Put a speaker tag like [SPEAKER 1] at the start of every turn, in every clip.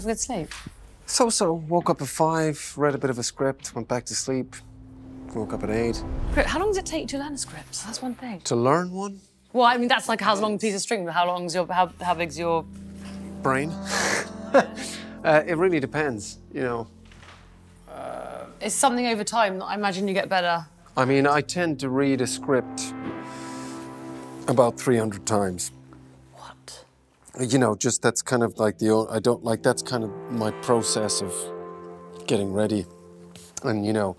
[SPEAKER 1] have a good sleep?
[SPEAKER 2] So-so. Woke up at five, read a bit of a script, went back to sleep. Woke up at eight.
[SPEAKER 1] Great. How long does it take to learn a script? That's one thing.
[SPEAKER 2] To learn one?
[SPEAKER 1] Well, I mean, that's like how long a piece of string, but how long's your, how, how big's your...
[SPEAKER 2] Brain? uh, it really depends, you know.
[SPEAKER 1] It's something over time that I imagine you get better.
[SPEAKER 2] I mean, I tend to read a script about 300 times.
[SPEAKER 1] What?
[SPEAKER 2] You know, just that's kind of like the, I don't like, that's kind of my process of getting ready. And, you know,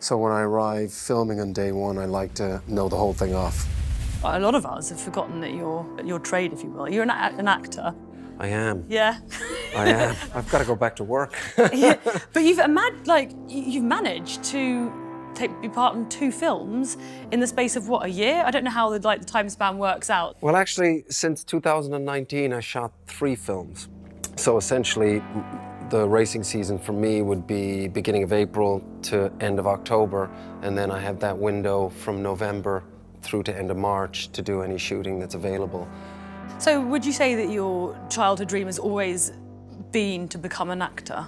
[SPEAKER 2] so when I arrive filming on day one, I like to know the whole thing off.
[SPEAKER 1] A lot of us have forgotten that you're your trade, if you will. You're an, an actor.
[SPEAKER 2] I am.
[SPEAKER 1] Yeah.
[SPEAKER 2] I am. I've got to go back to work.
[SPEAKER 1] yeah. But you've imag- like you've managed to take be part in two films in the space of what a year. I don't know how the like the time span works out.
[SPEAKER 2] Well, actually, since 2019, I shot three films. So essentially, the racing season for me would be beginning of April to end of October, and then I have that window from November through to end of March to do any shooting that's available.
[SPEAKER 1] So would you say that your childhood dream has always been to become an actor?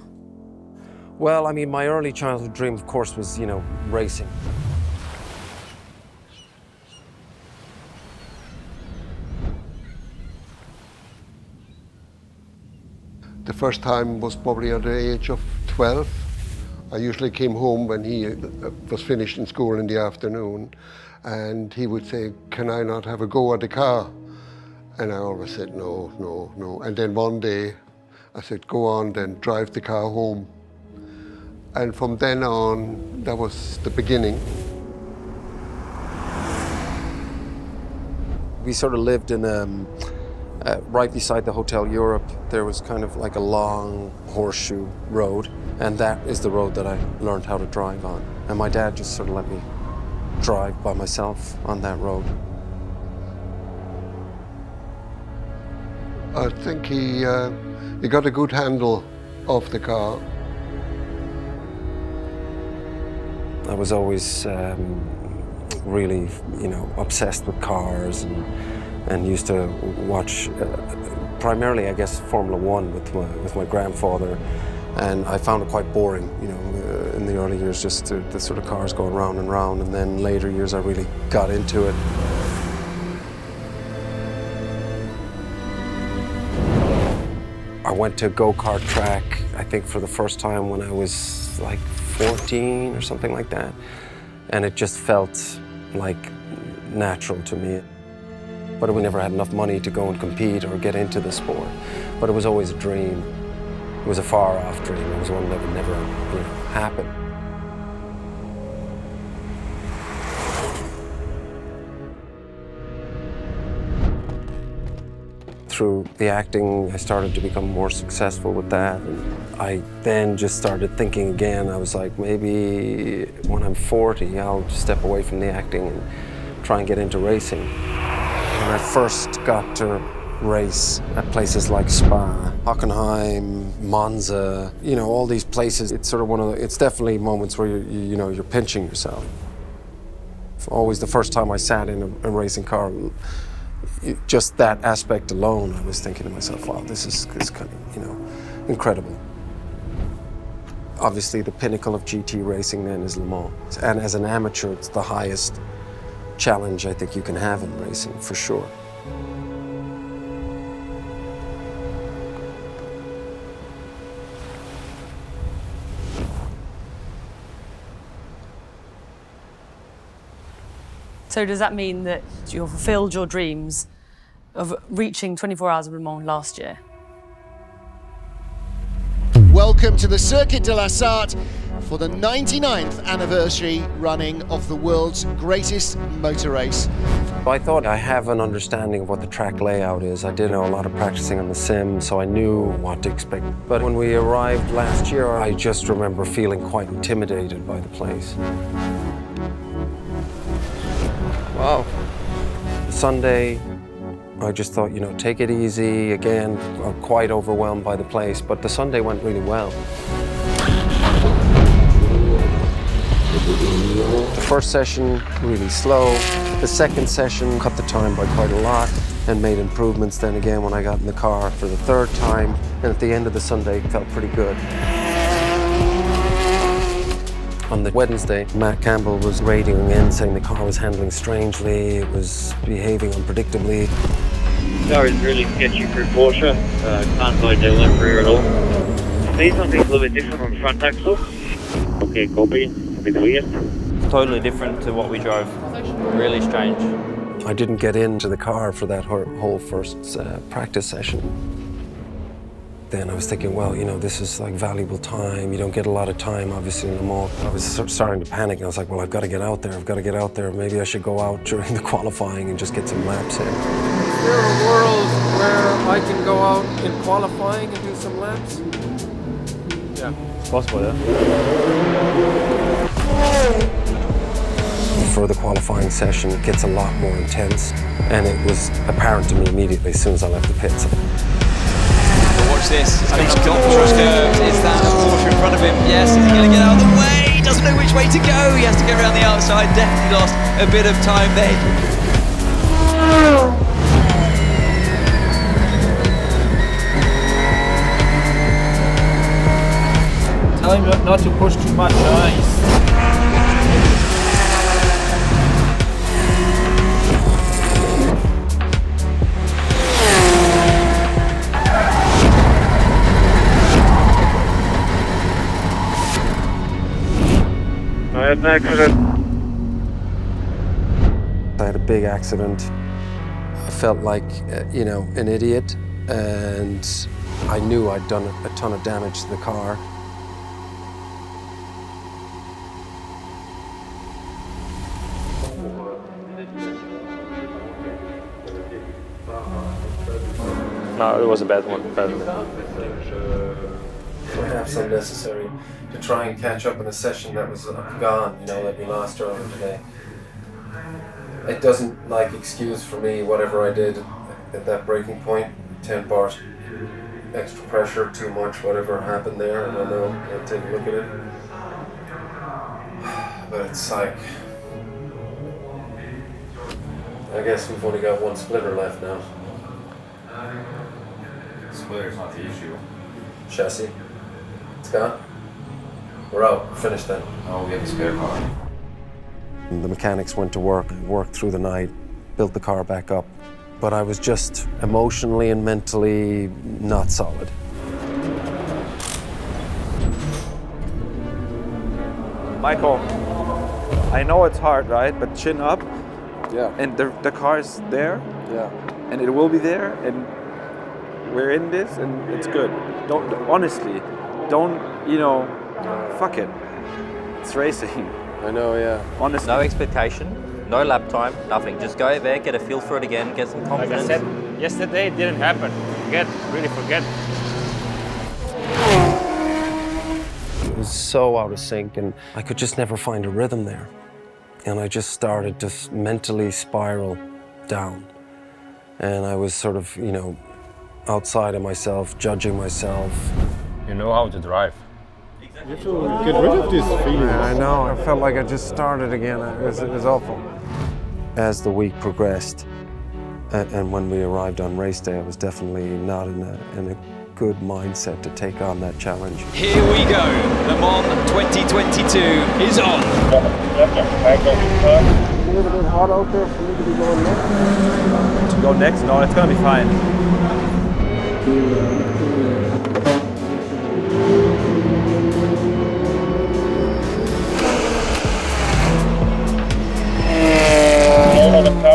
[SPEAKER 2] Well, I mean, my early childhood dream, of course, was, you know, racing.
[SPEAKER 3] The first time was probably at the age of 12. I usually came home when he uh, was finished in school in the afternoon, and he would say, Can I not have a go at the car? And I always said, No, no, no. And then one day I said, Go on, then drive the car home. And from then on, that was the beginning.
[SPEAKER 2] We sort of lived in um, uh, right beside the Hotel Europe. There was kind of like a long horseshoe road, and that is the road that I learned how to drive on. And my dad just sort of let me drive by myself on that road.
[SPEAKER 3] I think he, uh, he got a good handle of the car.
[SPEAKER 2] I was always um, really, you know, obsessed with cars and, and used to watch uh, primarily, I guess, Formula One with my, with my grandfather. And I found it quite boring, you know, uh, in the early years, just the, the sort of cars going round and round. And then later years, I really got into it. I went to go-kart track, I think for the first time when I was like 14 or something like that. And it just felt like natural to me. But we never had enough money to go and compete or get into the sport. But it was always a dream. It was a far off dream. It was one that would never you know, happen. Through the acting, I started to become more successful with that. And I then just started thinking again. I was like, maybe when I'm 40, I'll step away from the acting and try and get into racing. When I first got to race at places like Spa, Hockenheim, Monza, you know, all these places, it's sort of one of the, it's definitely moments where you, you, you know, you're pinching yourself. Always the first time I sat in a, a racing car, just that aspect alone, I was thinking to myself, wow, this is, this is kind of, you know, incredible. Obviously, the pinnacle of GT racing then is Le Mans. And as an amateur, it's the highest challenge I think you can have in racing, for sure.
[SPEAKER 1] So does that mean that you've fulfilled your dreams of reaching 24 hours of Le Mans last year?
[SPEAKER 4] Welcome to the Circuit de la Sarthe for the 99th anniversary running of the world's greatest motor race.
[SPEAKER 2] I thought I have an understanding of what the track layout is. I did know a lot of practicing on the sim, so I knew what to expect. But when we arrived last year, I just remember feeling quite intimidated by the place. Wow. Sunday, I just thought, you know, take it easy. Again, I'm quite overwhelmed by the place, but the Sunday went really well. The first session, really slow. The second session, cut the time by quite a lot. and made improvements then again when I got in the car for the third time. And at the end of the Sunday, felt pretty good. On the Wednesday, Matt Campbell was radioing in saying the car was handling strangely, it was behaving unpredictably.
[SPEAKER 5] Car is really sketchy for Porsche. Uh, can't find the left rear at all. See something a little bit different on the front axle. Okay, copy. A bit weird.
[SPEAKER 6] Totally different to what we drove. Really strange.
[SPEAKER 2] I didn't get into the car for that whole first uh, practice session. Then I was thinking, well, you know, this is like valuable time. You don't get a lot of time, obviously, in Le Mans. I was starting to panic, and I was like, well, I've got to get out there. I've got to get out there. Maybe I should go out during the qualifying and just get some laps in. Is there a world where I can go out in qualifying and do some laps?
[SPEAKER 6] Yeah, it's possible, yeah.
[SPEAKER 2] For the qualifying session, it gets a lot more intense, and it was apparent to me immediately as soon as I left the pits.
[SPEAKER 7] Watch this. And he's got cross curves. Is that a Porsche in front of him? Yes. Is he going to get out of the way? He doesn't know which way to go. He has to get around the outside. Definitely lost a bit of time there.
[SPEAKER 6] Tell him not to push too much ice.
[SPEAKER 5] An accident.
[SPEAKER 2] I had a big accident. I felt like, uh, you know, an idiot, and I knew I'd done a ton of damage to the car.
[SPEAKER 6] No, it was a bad one. Bad.
[SPEAKER 2] Perhaps unnecessary to try and catch up in a session that was gone, you know, that we lost earlier today. It doesn't like excuse for me whatever I did at that braking point, 10 bars extra pressure, too much, whatever happened there, I don't know, I'll take a look at it. But it's like, I guess we've only got one splitter left now.
[SPEAKER 8] Splitter's not the issue.
[SPEAKER 2] Chassis, it's gone. We're out, finished then.
[SPEAKER 8] Oh, we have a spare car.
[SPEAKER 2] And the mechanics went to work, worked through the night, built the car back up. But I was just emotionally and mentally not solid.
[SPEAKER 9] Michael, I know it's hard, right? But chin up.
[SPEAKER 2] Yeah.
[SPEAKER 9] And the, the car is there,
[SPEAKER 2] Yeah.
[SPEAKER 9] and it will be there, and we're in this, and it's good. Don't honestly, don't you know, fuck it. It's racing.
[SPEAKER 2] I know, yeah.
[SPEAKER 9] Honestly.
[SPEAKER 6] No expectation, no lap time, nothing. Just go there, get a feel for it again, get some
[SPEAKER 10] Like
[SPEAKER 6] confidence.
[SPEAKER 10] I said, yesterday it didn't happen. Forget, really forget.
[SPEAKER 2] It was so out of sync, and I could just never find a rhythm there. And I just started to mentally spiral down. And I was sort of, you know, outside of myself, judging myself.
[SPEAKER 10] You know how to drive.
[SPEAKER 11] You have to Get rid of this feeling.
[SPEAKER 2] I know, I felt like I just started again. It was, it was awful. As the week progressed, a- and when we arrived on race day, I was definitely not in a, in a good mindset to take on that challenge.
[SPEAKER 7] Here we go. Le Mans 2022 is on.
[SPEAKER 9] It's a little bit hot out there for me to be going next. To go next? No, it's gonna be fine.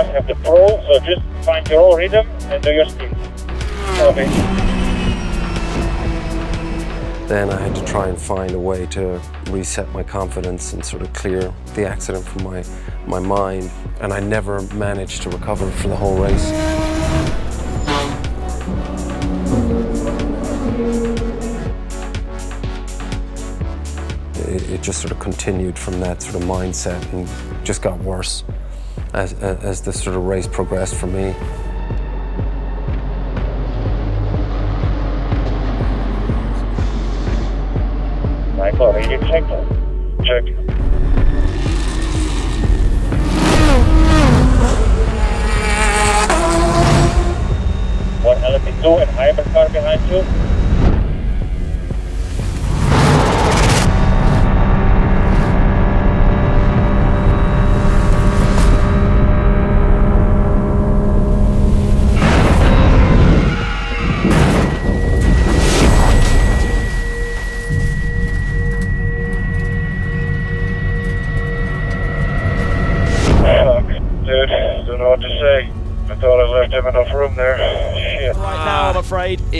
[SPEAKER 5] Have the Pro, so just find your own rhythm and do your speed. Okay.
[SPEAKER 2] Then I had to try and find a way to reset my confidence and sort of clear the accident from my, my mind. And I never managed to recover for the whole race. It, it just sort of continued from that sort of mindset and just got worse as, as the sort of race progressed for me.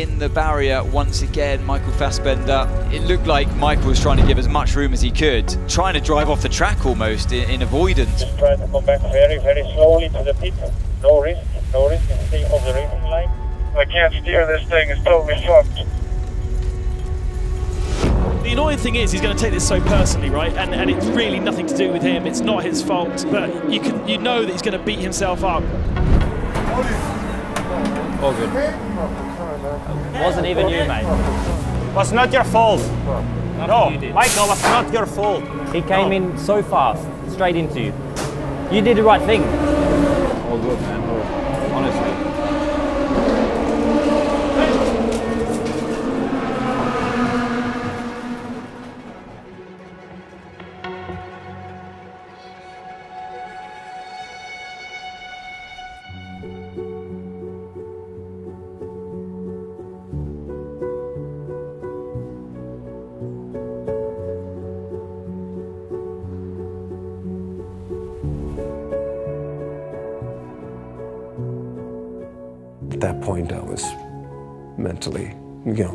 [SPEAKER 7] In the barrier once again, Michael Fassbender. It looked like Michael was trying to give as much room as he could, trying to drive off the track almost in, in avoidance.
[SPEAKER 12] Just trying to come back very, very slowly to the pit. No risk, no risk in staying off the racing line. I can't steer this thing, it's totally fucked.
[SPEAKER 13] The annoying thing is he's going to take this so personally, right? And and it's really nothing to do with him. It's not his fault. But you can you know that he's going to beat himself up.
[SPEAKER 9] All good. Wasn't even you, mate. Was not your fault. no, Michael, was not your fault. He came in so fast, straight into you. You did the right thing.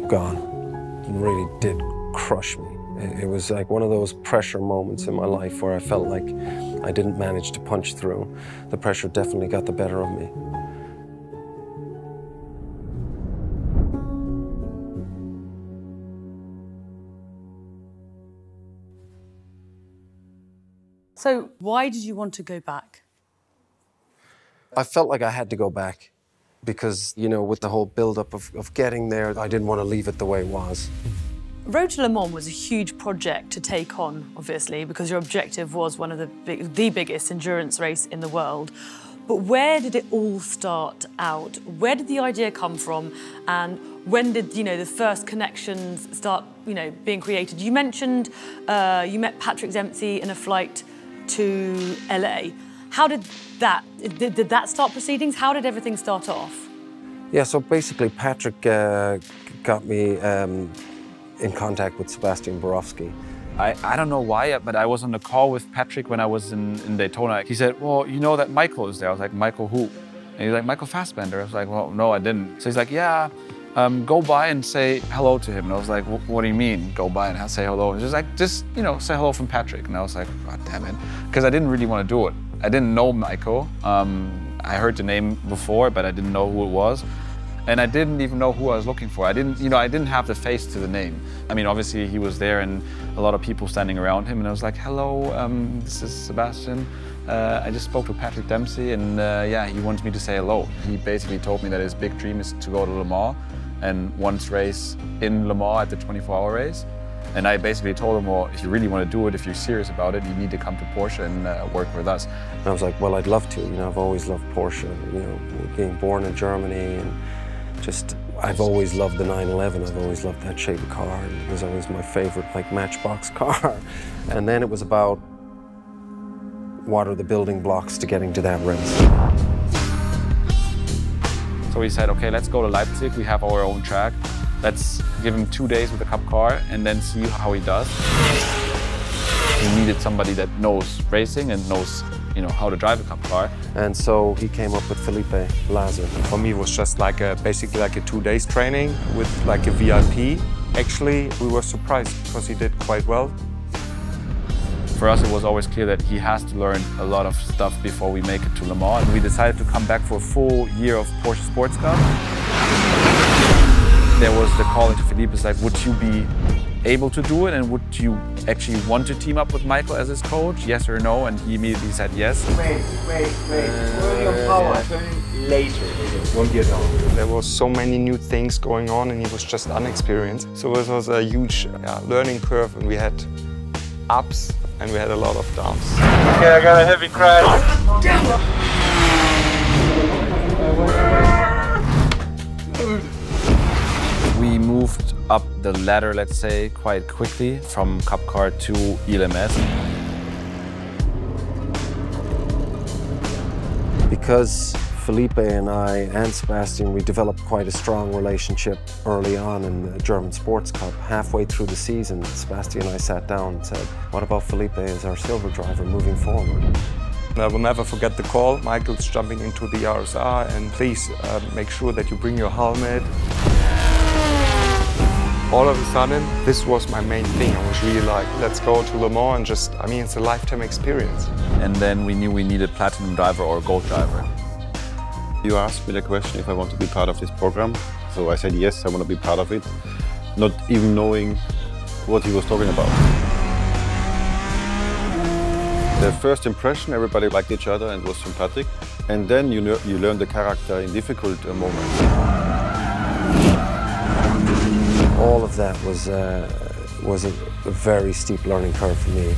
[SPEAKER 2] Gone. It really did crush me. It, it was like one of those pressure moments in my life where I felt like I didn't manage to punch through. The pressure definitely got the better of me.
[SPEAKER 1] So, why did you want to go back?
[SPEAKER 2] I felt like I had to go back because, you know, with the whole build-up of, of getting there, I didn't want to leave it the way it was.
[SPEAKER 1] Road to Le Mans was a huge project to take on, obviously, because your objective was one of the big, the biggest endurance race in the world. But where did it all start out? Where did the idea come from? And when did you know the first connections start, you know, being created? You mentioned uh, you met Patrick Dempsey in a flight to LA. How did that did, did that start proceedings? How did everything start off?
[SPEAKER 2] Yeah, so basically, Patrick uh, got me um, in contact with Sebastian Borowski.
[SPEAKER 8] I, I don't know why, but I was on the call with Patrick when I was in, in Daytona. He said, Well, you know that Michael is there. I was like, Michael who? And he's like, Michael Fassbender. I was like, Well, no, I didn't. So he's like, Yeah, um, go by and say hello to him. And I was like, What do you mean, go by and say hello? And he's like, Just, you know, say hello from Patrick. And I was like, God damn it. Because I didn't really want to do it. I didn't know Michael. Um, I heard the name before, but I didn't know who it was. And I didn't even know who I was looking for. I didn't, you know, I didn't have the face to the name. I mean, obviously he was there and a lot of people standing around him. And I was like, hello, um, this is Sebastian. Uh, I just spoke to Patrick Dempsey and uh, yeah, he wanted me to say hello. He basically told me that his big dream is to go to Le Mans and once race in Le Mans at the 24-hour race. And I basically told him, well, if you really want to do it, if you're serious about it, you need to come to Porsche and uh, work with us.
[SPEAKER 2] And I was like, well, I'd love to. You know, I've always loved Porsche. You know, being born in Germany and just, I've always loved the 911. I've always loved that shape of car. It was always my favorite, like, matchbox car. And then it was about what are the building blocks to getting to that race.
[SPEAKER 8] So we said, okay, let's go to Leipzig. We have our own track. Let's give him two days with a Cup car and then see how he does. We needed somebody that knows racing and knows, you know, how to drive a Cup car.
[SPEAKER 2] And so he came up with Felipe Laser.
[SPEAKER 14] For me, it was just like a, basically like a two days training with like a VIP. Actually, we were surprised because he did quite well.
[SPEAKER 8] For us, it was always clear that he has to learn a lot of stuff before we make it to Le Mans. And we decided to come back for a full year of Porsche Sports Cup. There was the call into Felipe, it's like, would you be able to do it? And would you actually want to team up with Michael as his coach? Yes or no? And he immediately said yes.
[SPEAKER 15] Wait, wait, wait. Turn your uh, power. Turn later. One year down.
[SPEAKER 14] There was so many new things going on and he was just unexperienced. So it was a huge yeah, learning curve and we had ups and we had a lot of downs.
[SPEAKER 12] Okay, I got a heavy crash.
[SPEAKER 8] Up the ladder, let's say, quite quickly from Cup Car to ELMS.
[SPEAKER 2] Because Felipe and I and Sebastian, we developed quite a strong relationship early on in the German Sports Cup. Halfway through the season, Sebastian and I sat down and said, what about Felipe as our silver driver moving forward?
[SPEAKER 14] I will never forget the call. Michael's jumping into the RSR and please uh, make sure that you bring your helmet. All of a sudden, this was my main thing. I was really like, let's go to Le Mans and just, I mean, it's a lifetime experience.
[SPEAKER 8] And then we knew we needed a platinum driver or a gold driver.
[SPEAKER 16] You asked me the question if I want to be part of this program. So I said yes, I want to be part of it, not even knowing what he was talking about. The first impression, everybody liked each other and was sympathetic. And then you, you learn the character in difficult uh, moments.
[SPEAKER 2] All of that was, uh, was a, a very steep learning curve for me.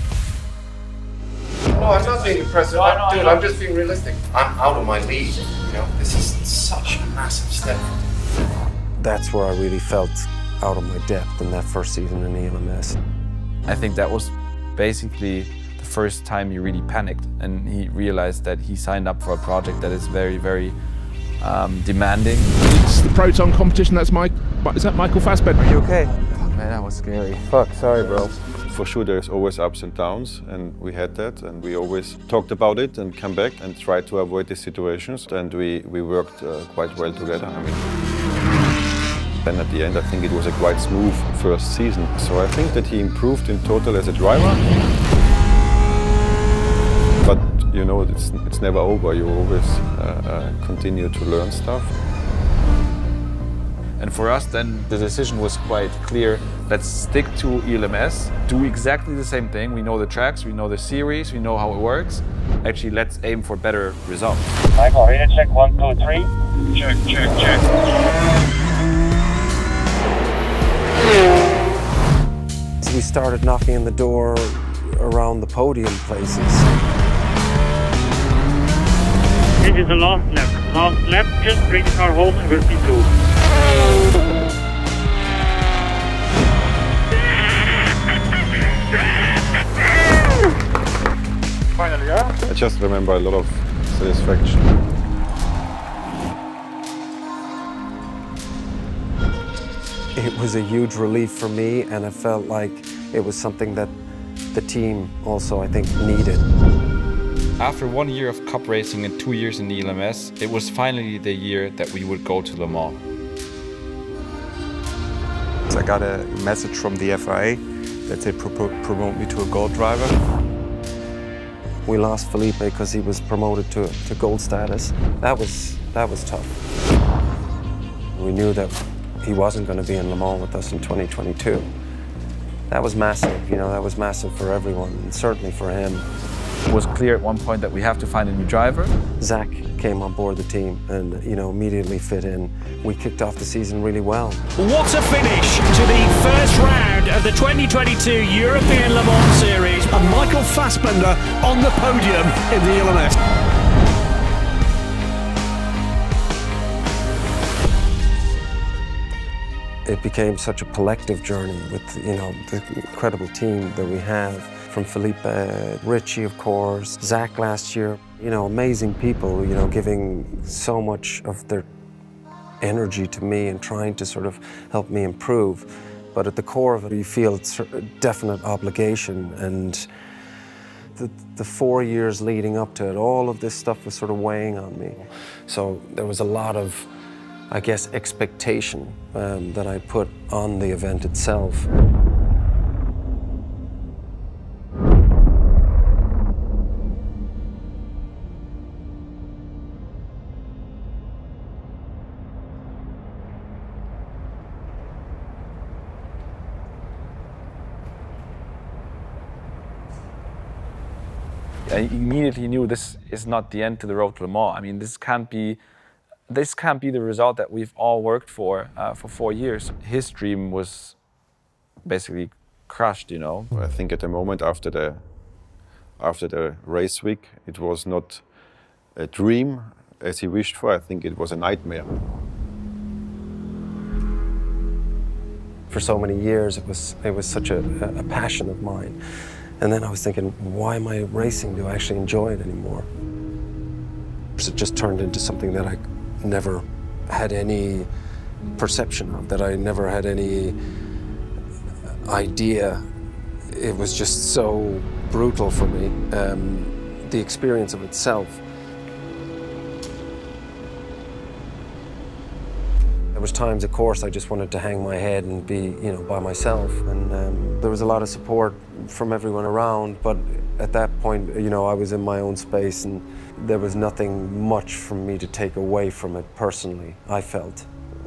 [SPEAKER 17] No, I'm not being impressive.
[SPEAKER 9] No, no,
[SPEAKER 17] Dude,
[SPEAKER 9] no.
[SPEAKER 17] I'm just being realistic. I'm out of my league. You know, this is such a massive step.
[SPEAKER 2] That's where I really felt out of my depth in that first season in the ELMS.
[SPEAKER 8] I think that was basically the first time he really panicked and he realized that he signed up for a project that is very, very um, demanding.
[SPEAKER 13] It's the Proton competition. That's Mike. Is that Michael Fassbender?
[SPEAKER 8] Are you okay? Oh, man, that was scary.
[SPEAKER 2] Fuck, sorry, bro.
[SPEAKER 16] For sure, there's always ups and downs, and we had that, and we always talked about it and come back and tried to avoid these situations, and we, we worked uh, quite well together. I mean, then at the end, I think it was a quite smooth first season. So I think that he improved in total as a driver. But you know, it's, it's never over. You always uh, uh, continue to learn stuff.
[SPEAKER 8] And for us, then the decision was quite clear. Let's stick to ELMS, do exactly the same thing. We know the tracks, we know the series, we know how it works. Actually, let's aim for better results.
[SPEAKER 12] Michael, radar check one, two, three. Check, check, check.
[SPEAKER 2] So we started knocking on the door around the podium places.
[SPEAKER 12] This is the last lap. Last lap, just bring the car home and we'll be two.
[SPEAKER 16] Finally, yeah? I just remember a lot of satisfaction.
[SPEAKER 2] It was a huge relief for me, and I felt like it was something that the team also, I think, needed.
[SPEAKER 8] After one year of cup racing and two years in the LMS, it was finally the year that we would go to Le Mans.
[SPEAKER 14] I got a message from the FIA that they pro promote me to a gold driver.
[SPEAKER 2] We lost Felipe because he was promoted to, to gold status. That was, that was tough. We knew that he wasn't going to be in Le Mans with us in 2022. That was massive, you know, that was massive for everyone, and certainly for him.
[SPEAKER 8] It was clear at one point that we have to find a new driver.
[SPEAKER 2] Zach came on board the team and, you know, immediately fit in. We kicked off the season really well.
[SPEAKER 13] What a finish to the first round of the 2022 European Le Mans Series. And Michael Fassbender on the podium in the LMS.
[SPEAKER 2] It became such a collective journey with, you know, the incredible team that we have from Felipe, Richie, of course, Zach last year. You know, amazing people, you know, giving so much of their energy to me and trying to sort of help me improve. But at the core of it, you feel a definite obligation and the, the four years leading up to it, all of this stuff was sort of weighing on me. So there was a lot of, I guess, expectation um, that I put on the event itself.
[SPEAKER 8] I immediately knew this is not the end to the road to Le Mans. I mean, this can't be, this can't be the result that we've all worked for uh, for four years. His dream was basically crushed, you know.
[SPEAKER 16] I think at the moment after the after the race week, it was not a dream as he wished for. I think it was a nightmare.
[SPEAKER 2] For so many years, it was it was such a, a passion of mine. And then I was thinking, why am I racing? Do I actually enjoy it anymore? So it just turned into something that I never had any perception of, that I never had any idea. It was just so brutal for me um, the experience of itself. There was times, of course, I just wanted to hang my head and be, you know, by myself. And um, there was a lot of support from everyone around, but at that point, you know, I was in my own space and there was nothing much from me to take away from it personally, I felt.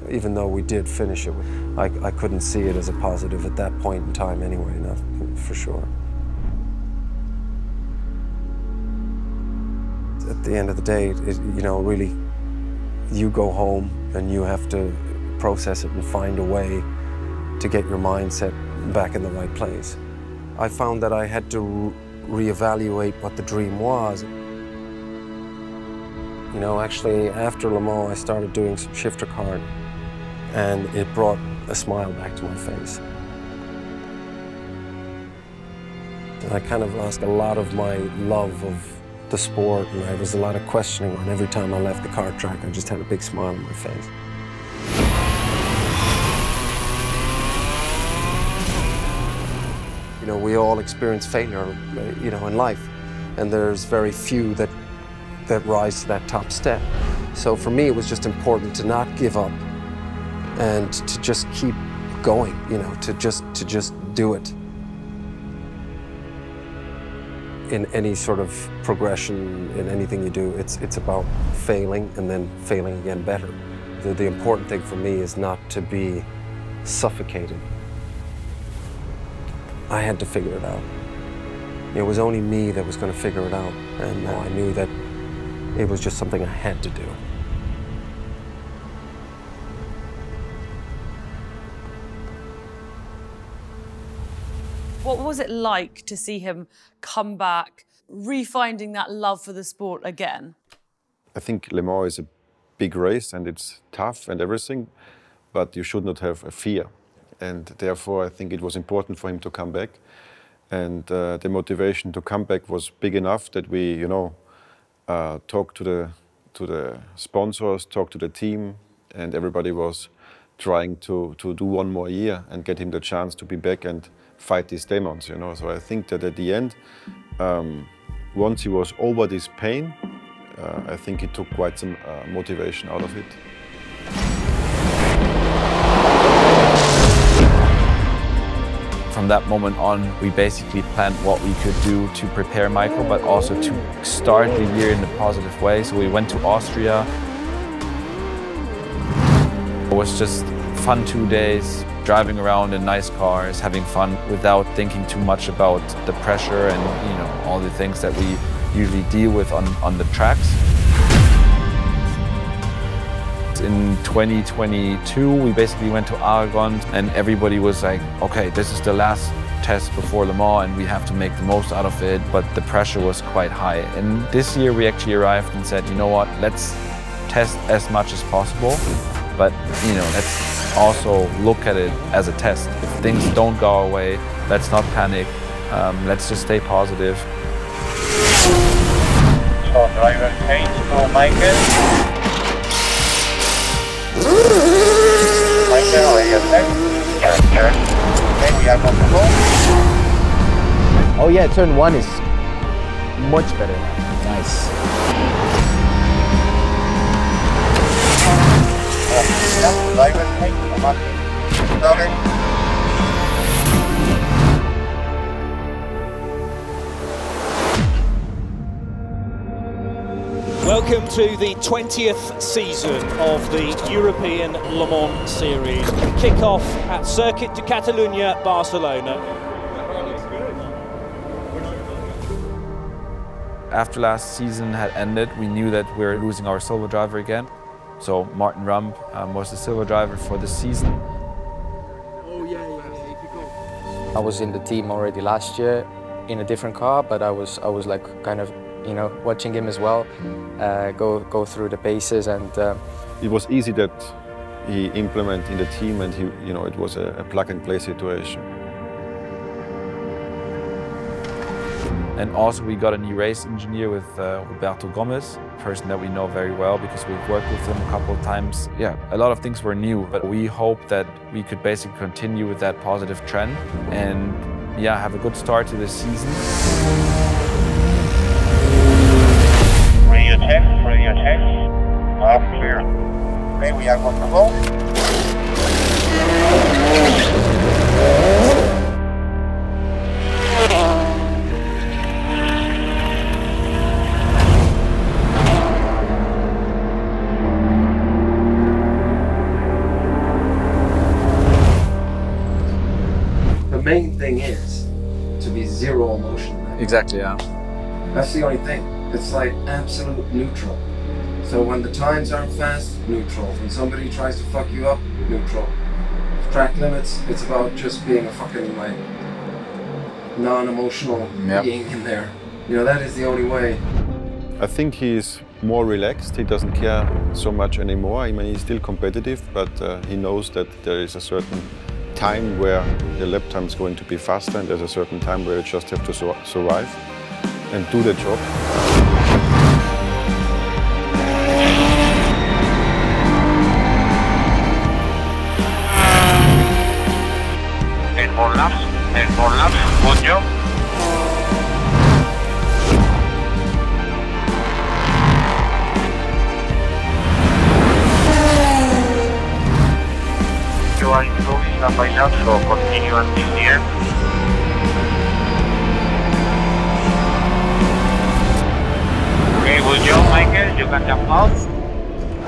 [SPEAKER 2] Even though we did finish it, I, I couldn't see it as a positive at that point in time anyway, not for sure. At the end of the day, it, you know, really, you go home and you have to process it and find a way to get your mindset back in the right place. I found that I had to reevaluate what the dream was. You know, actually, after Le Mans, I started doing some shifter kart, and it brought a smile back to my face. And I kind of lost a lot of my love of the sport, and there was a lot of questioning, and every time I left the kart track, I just had a big smile on my face. You know, we all experience failure, you know, in life, and there's very few that that rise to that top step. So for me, it was just important to not give up and to just keep going, you know, to just to just do it. In any sort of progression in anything you do, it's it's about failing and then failing again better. The, the important thing for me is not to be suffocated. I had to figure it out. It was only me that was going to figure it out, and I knew that it was just something I had to do.
[SPEAKER 1] What was it like to see him come back, refinding that love for the sport again?
[SPEAKER 16] I think Le Mans is a big race and it's tough and everything, but you should not have a fear. And therefore, I think it was important for him to come back. And uh, the motivation to come back was big enough that we, you know, uh, talked to the to the sponsors, talked to the team, and everybody was trying to to do one more year and get him the chance to be back and fight these demons. You know, so I think that at the end, um, once he was over this pain, uh, I think he took quite some uh, motivation out of it.
[SPEAKER 8] From that moment on, we basically planned what we could do to prepare Michael, but also to start the year in a positive way. So we went to Austria. It was just fun two days, driving around in nice cars, having fun without thinking too much about the pressure and you know all the things that we usually deal with on, on the tracks. In 2022, we basically went to Aragon and everybody was like, okay, this is the last test before Le Mans and we have to make the most out of it, but the pressure was quite high. And this year we actually arrived and said, you know what, let's test as much as possible, but you know, let's also look at it as a test. If things don't go our way, let's not panic, um, let's just stay positive.
[SPEAKER 12] So driver change for Michael. Michael, are you okay? Yeah, turn. Okay, we are comfortable.
[SPEAKER 18] Oh yeah, turn one is much better now. Nice.
[SPEAKER 13] Welcome to the 20th season of the European Le Mans Series. Kick-off at Circuit de Catalunya, Barcelona.
[SPEAKER 8] After last season had ended, we knew that we were losing our silver driver again. So Martin Rump um, was the silver driver for this season.
[SPEAKER 19] I was in the team already last year in a different car, but I was I was like kind of you know watching him as well uh, go go through the paces and. Uh,
[SPEAKER 16] It was easy that he implemented in the team, and he, you know, it was a, a plug and play situation.
[SPEAKER 8] And also we got an race engineer with uh, Roberto Gomez, a person that we know very well because we've worked with him a couple of times. Yeah, a lot of things were new, but we hope that we could basically continue with that positive trend and yeah, have a good start to this season.
[SPEAKER 17] Radio check, radio check. Off clear.
[SPEAKER 2] Okay, we are going to go.
[SPEAKER 8] Exactly, yeah.
[SPEAKER 2] That's the only thing. It's like absolute neutral. So when the times aren't fast, neutral. When somebody tries to fuck you up, neutral. Track limits, it's about just being a fucking like non-emotional
[SPEAKER 16] Yep.
[SPEAKER 2] being in there. You know, that is the only way.
[SPEAKER 16] I think he's more relaxed. He doesn't care so much anymore. I mean, he's still competitive, but uh, he knows that there is a certain time where the lap time is going to be faster, and there's a certain time where you just have to survive and do the job.
[SPEAKER 12] Continue until the end. Okay, good job, Michael. You can jump out.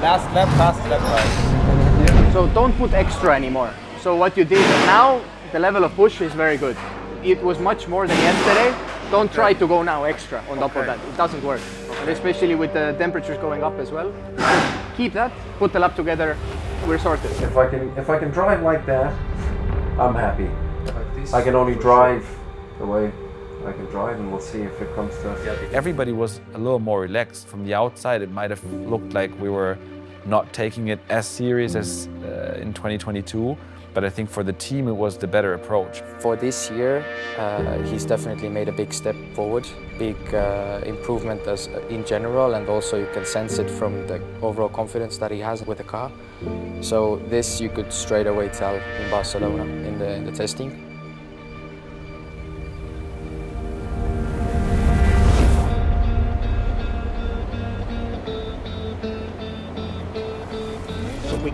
[SPEAKER 18] Last lap, fast lap right. So don't put extra anymore. So what you did now, the level of push is very good. It was much more than yesterday. Don't try to go now extra on top of that. It doesn't work. And especially with the temperatures going up as well. Just keep that, put the lap together, we're sorted.
[SPEAKER 2] If I can, if I can drive like that, I'm happy. I can only drive the way I can drive, and we'll see if it comes to.
[SPEAKER 8] Everybody was a little more relaxed. From the outside, it might have looked like we were not taking it as serious as uh, in 2022. But I think for the team, it was the better approach.
[SPEAKER 19] For this year, uh, he's definitely made a big step forward, big uh, improvement as in general, and also you can sense it from the overall confidence that he has with the car. So this you could straight away tell in Barcelona in the in the testing.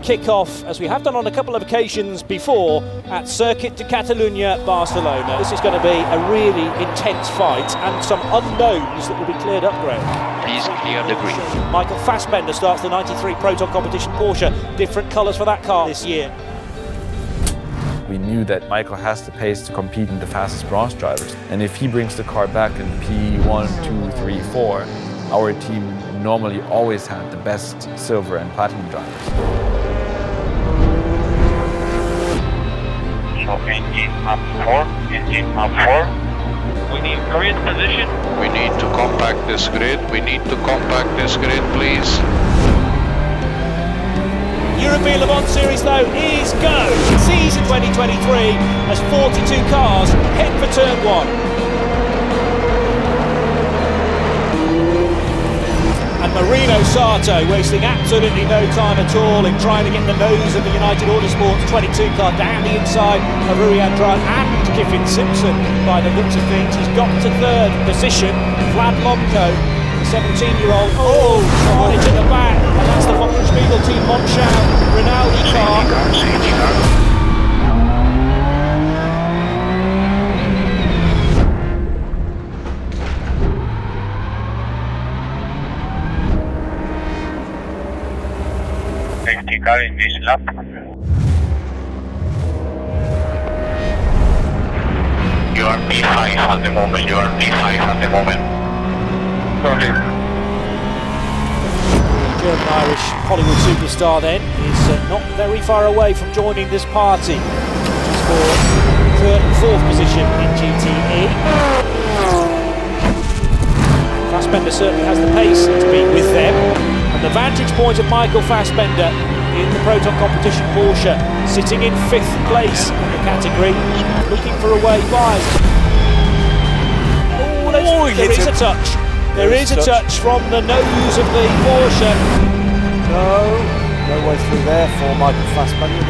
[SPEAKER 13] Kick off, as we have done on a couple of occasions before, at Circuit de Catalunya, Barcelona. This is going to be a really intense fight and some unknowns that will be cleared up, Graham.
[SPEAKER 20] Please clear the green.
[SPEAKER 13] Michael Fassbender starts the 93 Proton Competition Porsche. Different colours for that car this year.
[SPEAKER 8] We knew that Michael has the pace to compete in the fastest bronze drivers. And if he brings the car back in P1, 2, 3, 4, our team normally always had the best silver and platinum drivers.
[SPEAKER 12] So engine up four, engine up four. We need grid position.
[SPEAKER 20] We need to compact this grid. We need to compact this grid, please.
[SPEAKER 13] European Le Mans Series though is go. Season 2023 as 42 cars head for turn one. And Marino Sato wasting absolutely no time at all in trying to get the nose of the United Autosports 22 car down the inside of Rui Andrade and Kiffin Simpson by the looks of things. He's got to third position. Vlad Lomko, the 17-year-old, oh, carnage at the back. And that's the Spiegel team Monschau Rinaldi car.
[SPEAKER 12] Safety in this lap. You are P5 at the moment. You are P5 at the moment. Sorry.
[SPEAKER 13] German-Irish Hollywood superstar then is uh, not very far away from joining this party, which is for third and fourth position in GTE. Fassbender certainly has the pace to be with them, and the vantage point of Michael Fassbender in the Proton Competition Porsche, sitting in fifth place in the category, looking for away buys. Oh, there's- Oh, he there a touch. There There is is a touch. touch from the nose of the Porsche.
[SPEAKER 21] No, no way through there for Michael Fassbender.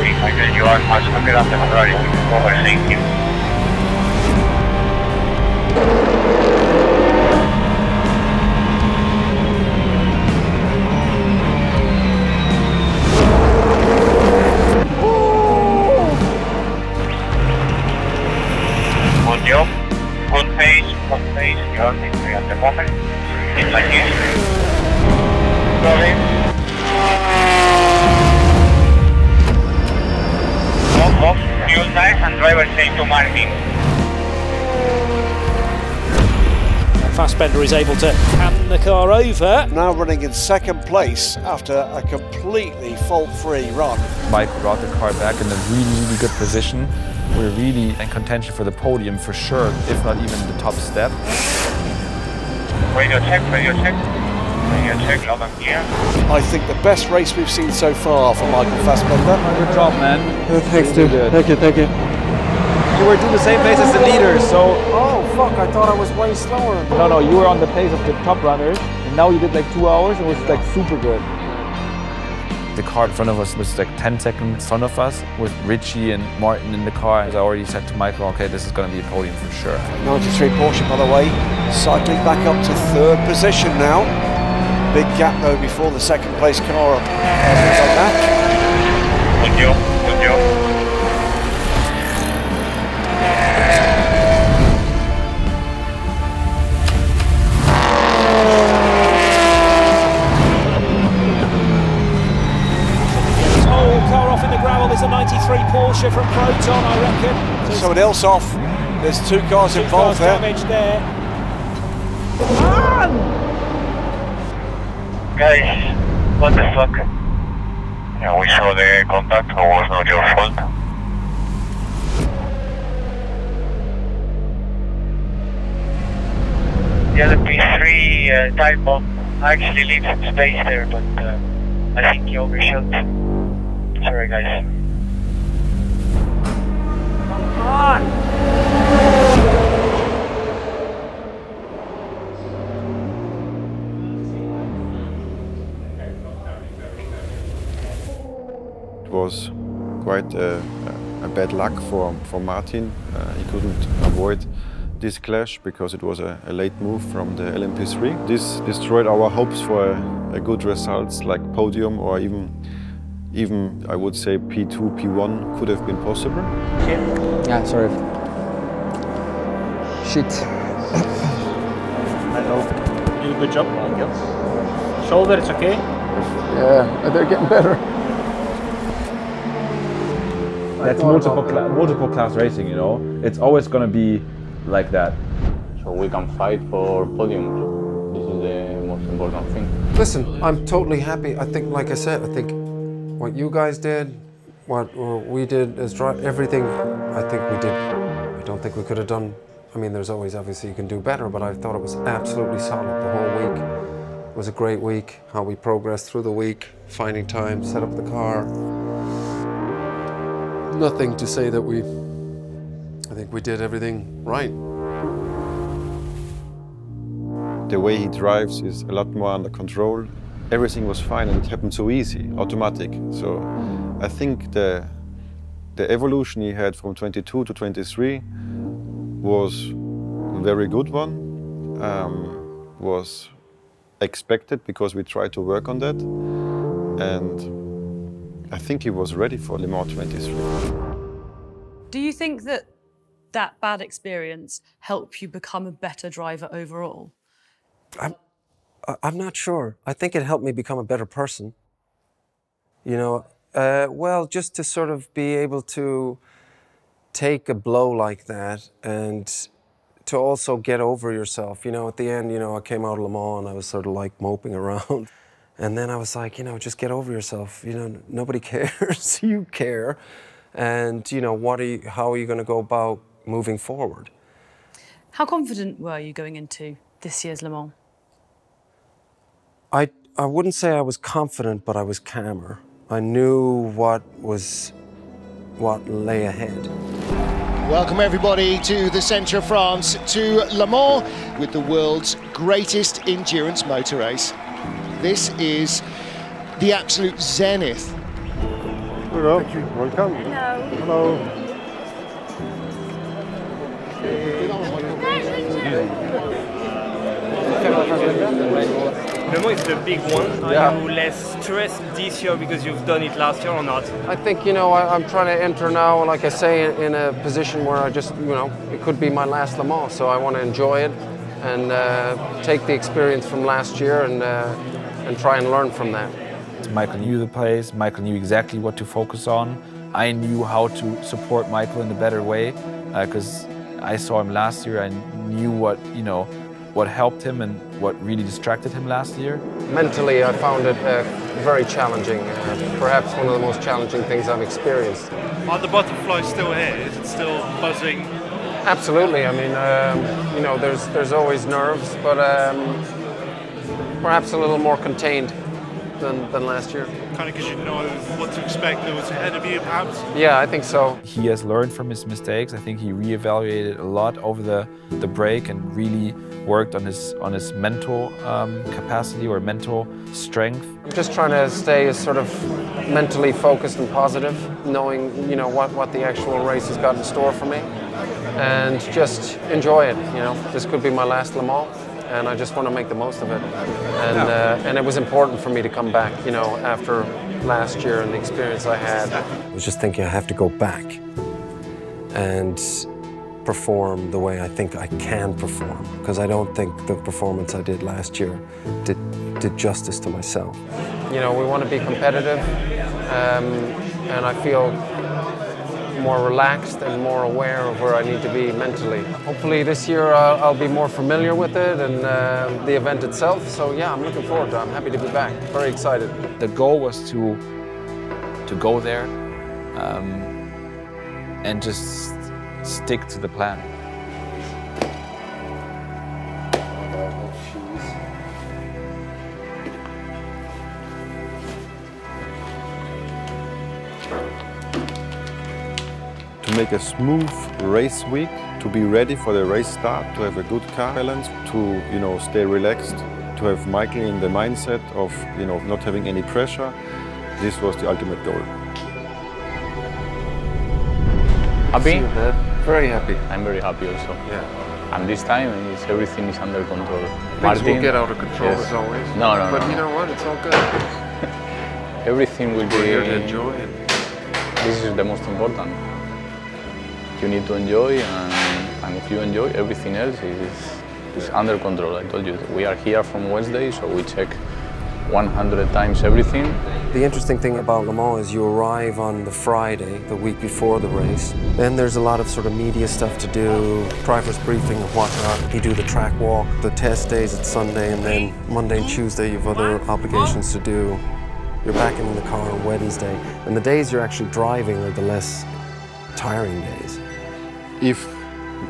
[SPEAKER 12] Michael, you are much quicker than the Ferrari. Overthinking. Off, off, fuel size and driver safe to Martin.
[SPEAKER 13] Fassbender is able to hand the car over. Now running in second place after a completely fault-free run.
[SPEAKER 8] Mike brought the car back in a really, really good position. We're really in contention for the podium for sure, if not even the top step.
[SPEAKER 12] Radio check, radio check. Radio check, loud and clear.
[SPEAKER 13] I think the best race we've seen so far for Michael Fassbender.
[SPEAKER 8] Good job, man.
[SPEAKER 21] thanks, dude. Thank you, thank you.
[SPEAKER 8] You were doing the same pace as the leaders, so...
[SPEAKER 21] Oh, fuck, I thought I was way slower.
[SPEAKER 8] No, no, you were on the pace of the top runners, and now you did like two hours, and it was like super good. The car in front of us was like 10 seconds in front of us with Richie and Martin in the car. As I already said to Michael, okay, this is going to be a podium for sure.
[SPEAKER 13] 93 Porsche, by the way, cycling back up to third position now. Big gap though before the second place car on match. 93 Porsche from Proton, I reckon. Someone else off. There's two cars
[SPEAKER 9] Two
[SPEAKER 13] involved
[SPEAKER 9] cars
[SPEAKER 13] there.
[SPEAKER 9] damaged there.
[SPEAKER 12] Guys, what the fuck? Yeah, we saw the contact, it was not your fault. The other P3 uh, time bomb actually leaves some space there, but uh, I think he overshot. Sorry guys.
[SPEAKER 16] It was quite a, a bad luck for, for Martin. Uh, he couldn't avoid this clash because it was a, a late move from the LMP3. This destroyed our hopes for a, a good results like podium or even, even I would say P2, P1 could have been possible.
[SPEAKER 19] Yeah, sorry. Shit.
[SPEAKER 9] I Hello. You good job. Shoulder, it's okay?
[SPEAKER 21] Yeah, they're getting better.
[SPEAKER 8] That's multiple, cla- multiple class racing, you know? It's always going to be like that.
[SPEAKER 19] So we can fight for podium. This is the most important thing.
[SPEAKER 2] Listen, I'm totally happy. I think, like I said, I think what you guys did, what we did as dri everything, I think we did. I don't think we could have done. I mean, there's always obviously you can do better, but I thought it was absolutely solid the whole week. It was a great week. How we progressed through the week, finding time, set up the car. Nothing to say that we. I think we did everything right.
[SPEAKER 16] The way he drives is a lot more under control. Everything was fine and it happened so easy, automatic. So I think the, the evolution he had from 22 to 23 was a very good one, um, was expected because we tried to work on that. And I think he was ready for Le Mans 23.
[SPEAKER 1] Do you think that that bad experience helped you become a better driver overall?
[SPEAKER 2] I'm, I- I'm not sure. I think it helped me become a better person. You know, uh, well, just to sort of be able to take a blow like that and to also get over yourself. You know, at the end, you know, I came out of Le Mans and I was sort of like moping around. And then I was like, you know, just get over yourself. You know, nobody cares. you care. And, you know, what are you, how are you going to go about moving forward?
[SPEAKER 1] How confident were you going into this year's Le Mans?
[SPEAKER 2] I, I wouldn't say I was confident, but I was calmer. I knew what was what lay ahead.
[SPEAKER 4] Welcome everybody to the centre of France, to Le Mans, with the world's greatest endurance motor race. This is the absolute zenith.
[SPEAKER 3] Hello, welcome.
[SPEAKER 22] Hello.
[SPEAKER 3] Hello.
[SPEAKER 9] Le Mans is the big one. Are
[SPEAKER 2] Yeah.
[SPEAKER 9] you less stressed this year because you've done it last year or not?
[SPEAKER 2] I think, you know, I, I'm trying to enter now, like I say, in, in a position where I just, you know, it could be my last Le Mans, so I want to enjoy it.
[SPEAKER 23] and uh, take the experience from last year and, uh, and try and learn from that.
[SPEAKER 8] Michael knew the place, Michael knew exactly what to focus on. I knew how to support Michael in a better way because uh, I saw him last year. I knew what, you know, what helped him and what really distracted him last year.
[SPEAKER 23] Mentally, I found it uh, very challenging, uh, perhaps one of the most challenging things I've experienced.
[SPEAKER 18] Are the butterflies still here? Is it still buzzing?
[SPEAKER 23] Absolutely. I mean, um, you know, there's there's always nerves, but um, perhaps a little more contained than, than last year.
[SPEAKER 18] Kind of because you know what to expect that was ahead of you, perhaps?
[SPEAKER 23] Yeah, I think so.
[SPEAKER 8] He has learned from his mistakes. I think he reevaluated a lot over the, the break and really worked on his on his mental um, capacity or mental strength.
[SPEAKER 23] I'm just trying to stay sort of mentally focused and positive, knowing you know what, what the actual race has got in store for me, and just enjoy it. You know, this could be my last Le Mans and I just want to make the most of it. And, uh, and it was important for me to come back, you know, after last year and the experience I had. I was just thinking I have to go back and perform the way I think I can perform, because I don't think the performance I did last year did, did justice to myself. You know, we want to be competitive, um, and I feel more relaxed and more aware of where I need to be mentally. Hopefully this year I'll, I'll be more familiar with it and uh, the event itself. So yeah, I'm looking forward to it. I'm happy to be back. Very excited.
[SPEAKER 8] The goal was to to go there um, and just stick to the plan.
[SPEAKER 16] Make a smooth race week, to be ready for the race start, to have a good car balance, to you know stay relaxed, to have Michael in the mindset of you know not having any pressure. This was the ultimate goal.
[SPEAKER 24] Happy?
[SPEAKER 23] Very happy.
[SPEAKER 24] I'm very happy also.
[SPEAKER 23] Yeah.
[SPEAKER 24] And this time is everything is under control.
[SPEAKER 23] Things
[SPEAKER 24] Martin,
[SPEAKER 23] will get out of control
[SPEAKER 24] yes.
[SPEAKER 23] as always.
[SPEAKER 24] No, no,
[SPEAKER 23] But
[SPEAKER 24] no,
[SPEAKER 23] you
[SPEAKER 24] no.
[SPEAKER 23] know what? It's all good.
[SPEAKER 24] Everything will
[SPEAKER 23] We're
[SPEAKER 24] be.
[SPEAKER 23] here to enjoy it.
[SPEAKER 24] This is the most important. You need to enjoy, and, and if you enjoy, everything else is, is under control. I told you, we are here from Wednesday, so we check 100 times everything.
[SPEAKER 23] The interesting thing about Le Mans is you arrive on the Friday, the week before the race. Then there's a lot of sort of media stuff to do, drivers briefing and whatnot. You do the track walk, the test days it's Sunday, and then Monday and Tuesday you have other obligations to do. You're back in the car on Wednesday. And the days you're actually driving are the less tiring days.
[SPEAKER 16] If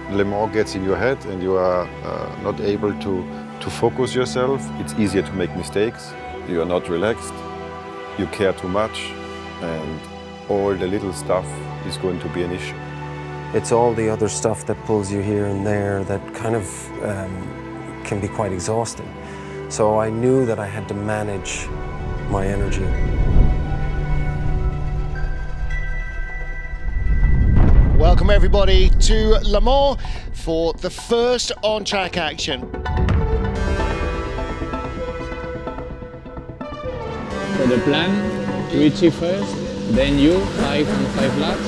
[SPEAKER 16] Le Mans gets in your head and you are uh, not able to, to focus yourself, it's easier to make mistakes. You are not relaxed, you care too much, and all the little stuff is going to be an issue.
[SPEAKER 23] It's all the other stuff that pulls you here and there that kind of um, can be quite exhausting. So I knew that I had to manage my energy.
[SPEAKER 4] Welcome everybody to Le Mans for the first on-track action.
[SPEAKER 25] So the plan, Richie first, then you, five and five laps,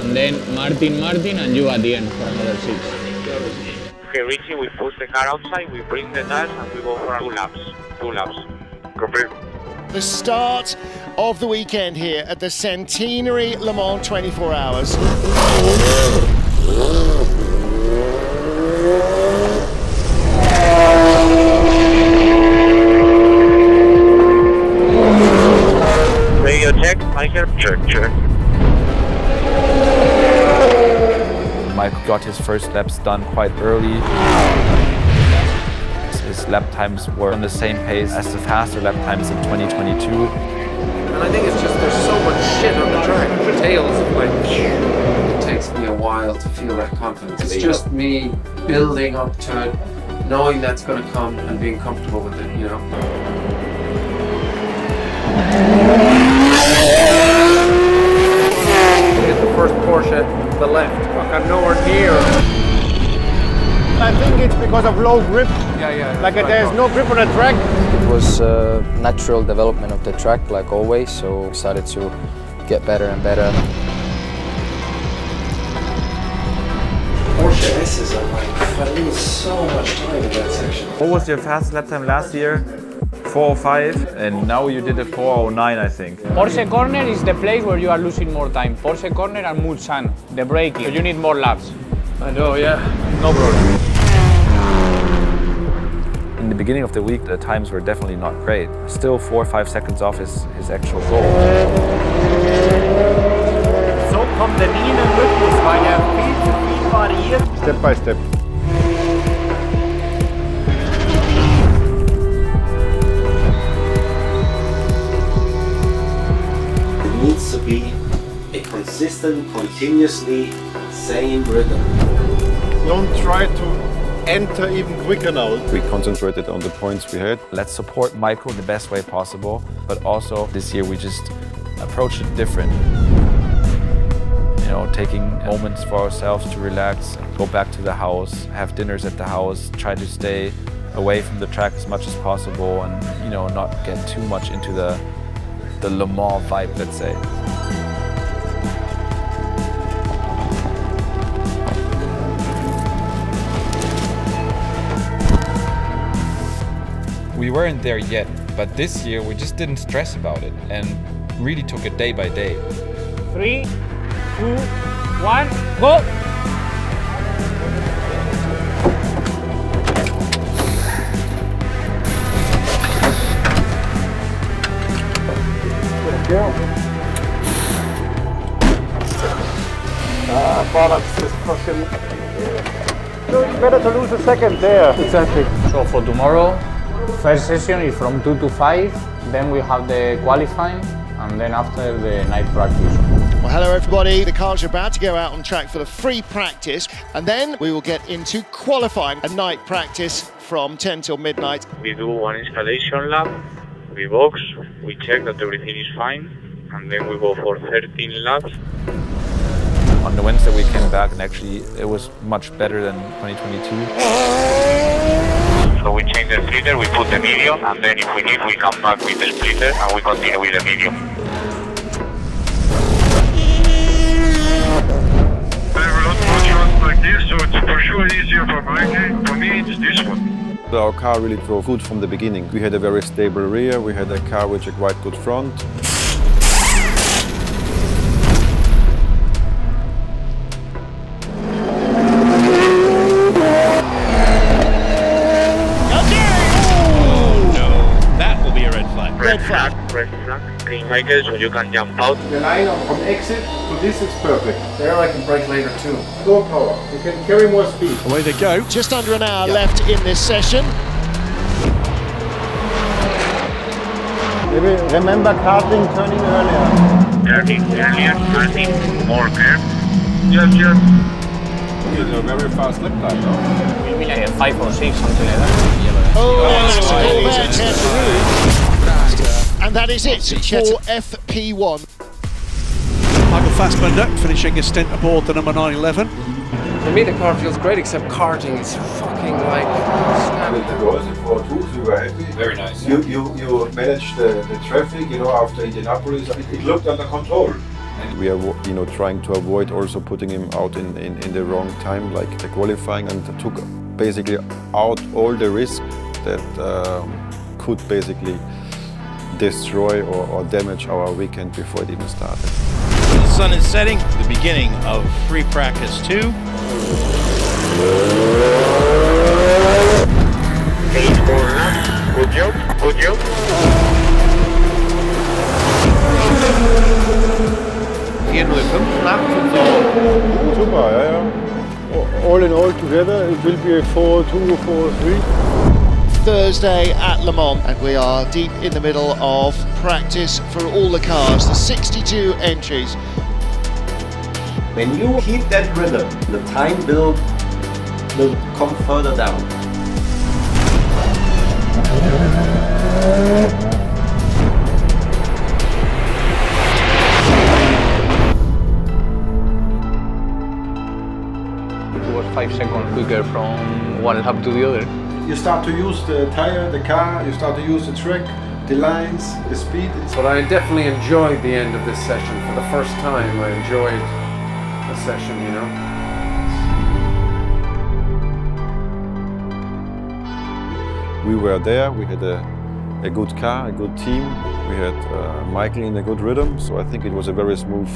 [SPEAKER 25] and then Martin, Martin, and you at the end for another six.
[SPEAKER 12] Okay, Richie, we push the car outside, we bring the tires, and we go for two laps. Two laps. Copy.
[SPEAKER 4] The start of the weekend here at the Centenary Le Mans 24 Hours.
[SPEAKER 12] Radio check, Michael. Check, check.
[SPEAKER 8] Michael got his first laps done quite early. His lap times were on the same pace as the faster lap times in 2022.
[SPEAKER 23] And I think it's just there's so much shit on the track. The tails like it takes me a while to feel that confidence. It's just me building up to it, knowing that's going to come and being comfortable with it, you know. Hit the first Porsche, the left. I'm nowhere near.
[SPEAKER 11] I think it's because of low grip.
[SPEAKER 23] Yeah, yeah.
[SPEAKER 11] Like uh, there's no grip on the track.
[SPEAKER 19] It was uh, natural development of the track, like always, so excited to get better and better.
[SPEAKER 23] Porsche S's are like
[SPEAKER 17] But so much time in that section.
[SPEAKER 8] What was your fastest lap time last year? 405 and now you did a 409 I think.
[SPEAKER 24] Porsche corner is the place where you are losing more time. Porsche corner and Mulsanne, the braking. So you need more laps.
[SPEAKER 8] I know, yeah. No problem. In the beginning of the week, the times were definitely not great. Still four or five seconds off his, his actual goal.
[SPEAKER 9] So kommt der nie in Rhythmus, weil er viel zu viel variiert.
[SPEAKER 3] Step by step.
[SPEAKER 17] It needs to be a consistent, continuously same rhythm.
[SPEAKER 16] Don't try to enter even quicker now. We concentrated on the points we had.
[SPEAKER 8] Let's support Michael in the best way possible, but also this year we just approached it different. You know, taking moments for ourselves to relax, go back to the house, have dinners at the house, try to stay away from the track as much as possible and, you know, not get too much into the, the Le Mans vibe, let's say.
[SPEAKER 26] We weren't there yet, but this year we just didn't stress about it and really took it day by day.
[SPEAKER 24] Three, two, one, go!
[SPEAKER 21] Ah, balance is pushing. No, it's better to lose a second there. Exactly.
[SPEAKER 24] So for tomorrow, first session is from 2 to 5, then we have the qualifying, and then after the night practice.
[SPEAKER 4] Well, hello everybody. The cars are about to go out on track for the free practice, and then we will get into qualifying a night practice from 10 till midnight.
[SPEAKER 12] We do one installation lap, we box, we check that everything is fine, and then we go for 13 laps.
[SPEAKER 8] On the Wednesday we came back and actually it was much better than 2022.
[SPEAKER 12] So we change the splitter, we put the medium, and then if we need, we come back with the splitter and we continue with the medium.
[SPEAKER 22] I have a lot more trust like this, so it's for sure easier for my. For me, it's this one.
[SPEAKER 16] Our car really drove good from the beginning. We had a very stable rear, we had a car with a quite good front.
[SPEAKER 22] Flag.
[SPEAKER 12] Red flag. Red. Green Michael, so you can jump out.
[SPEAKER 3] The line from exit to this is perfect. There I can brake later too. More power. You can carry more speed.
[SPEAKER 4] Away they go. Just under an hour left in this session.
[SPEAKER 21] Remember karting turning earlier.
[SPEAKER 12] Turning earlier, turning more curve.
[SPEAKER 22] Yes, yes.
[SPEAKER 16] It's a very fast lap time now.
[SPEAKER 24] Maybe like a 5 or 6, something like that.
[SPEAKER 4] Oh, that's a goal there, Kangaroo. And that is it for FP1.
[SPEAKER 27] Michael Fassbender finishing his stint aboard the number 911.
[SPEAKER 2] For me, the car feels great, except karting is fucking like.
[SPEAKER 16] It was in 4-2, we were happy.
[SPEAKER 26] Very nice.
[SPEAKER 16] You, you, you managed the, the traffic, you know, after Indianapolis. It, it looked under control. We are, you know, trying to avoid also putting him out in, in, in the wrong time, like the qualifying, and took basically out all the risk that um, could basically destroy or, or damage our weekend before it even started.
[SPEAKER 22] The sun is setting, the beginning of free practice two.
[SPEAKER 12] Eight more laps. Good job, good job.
[SPEAKER 3] Hier 05 Laps und so.
[SPEAKER 16] Super, ja, ja.
[SPEAKER 21] All in all together, it will be a 4-2 or 4-3.
[SPEAKER 4] Thursday at Le Mans, and we are deep in the middle of practice for all the cars, the 62 entries.
[SPEAKER 17] When you keep that rhythm, the time will, will come further down.
[SPEAKER 24] It was 5 seconds quicker from one lap to the other.
[SPEAKER 3] You start to use the tire, the car, you start to use the track, the lines, the speed.
[SPEAKER 2] But I definitely enjoyed the end of this session. For the first time, I enjoyed a session, you know?
[SPEAKER 16] we were there. We had a, a good car, a good team. We had uh, Michael in a good rhythm. So I think it was a very smooth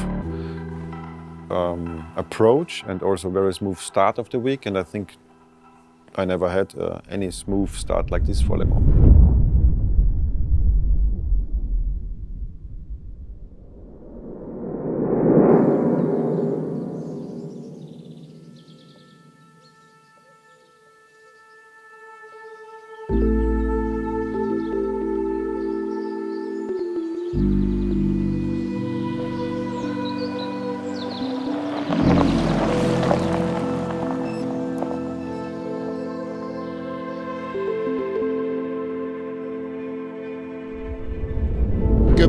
[SPEAKER 16] um, approach and also a very smooth start of the week. And I think I never had uh, any smooth start like this for Le Mans.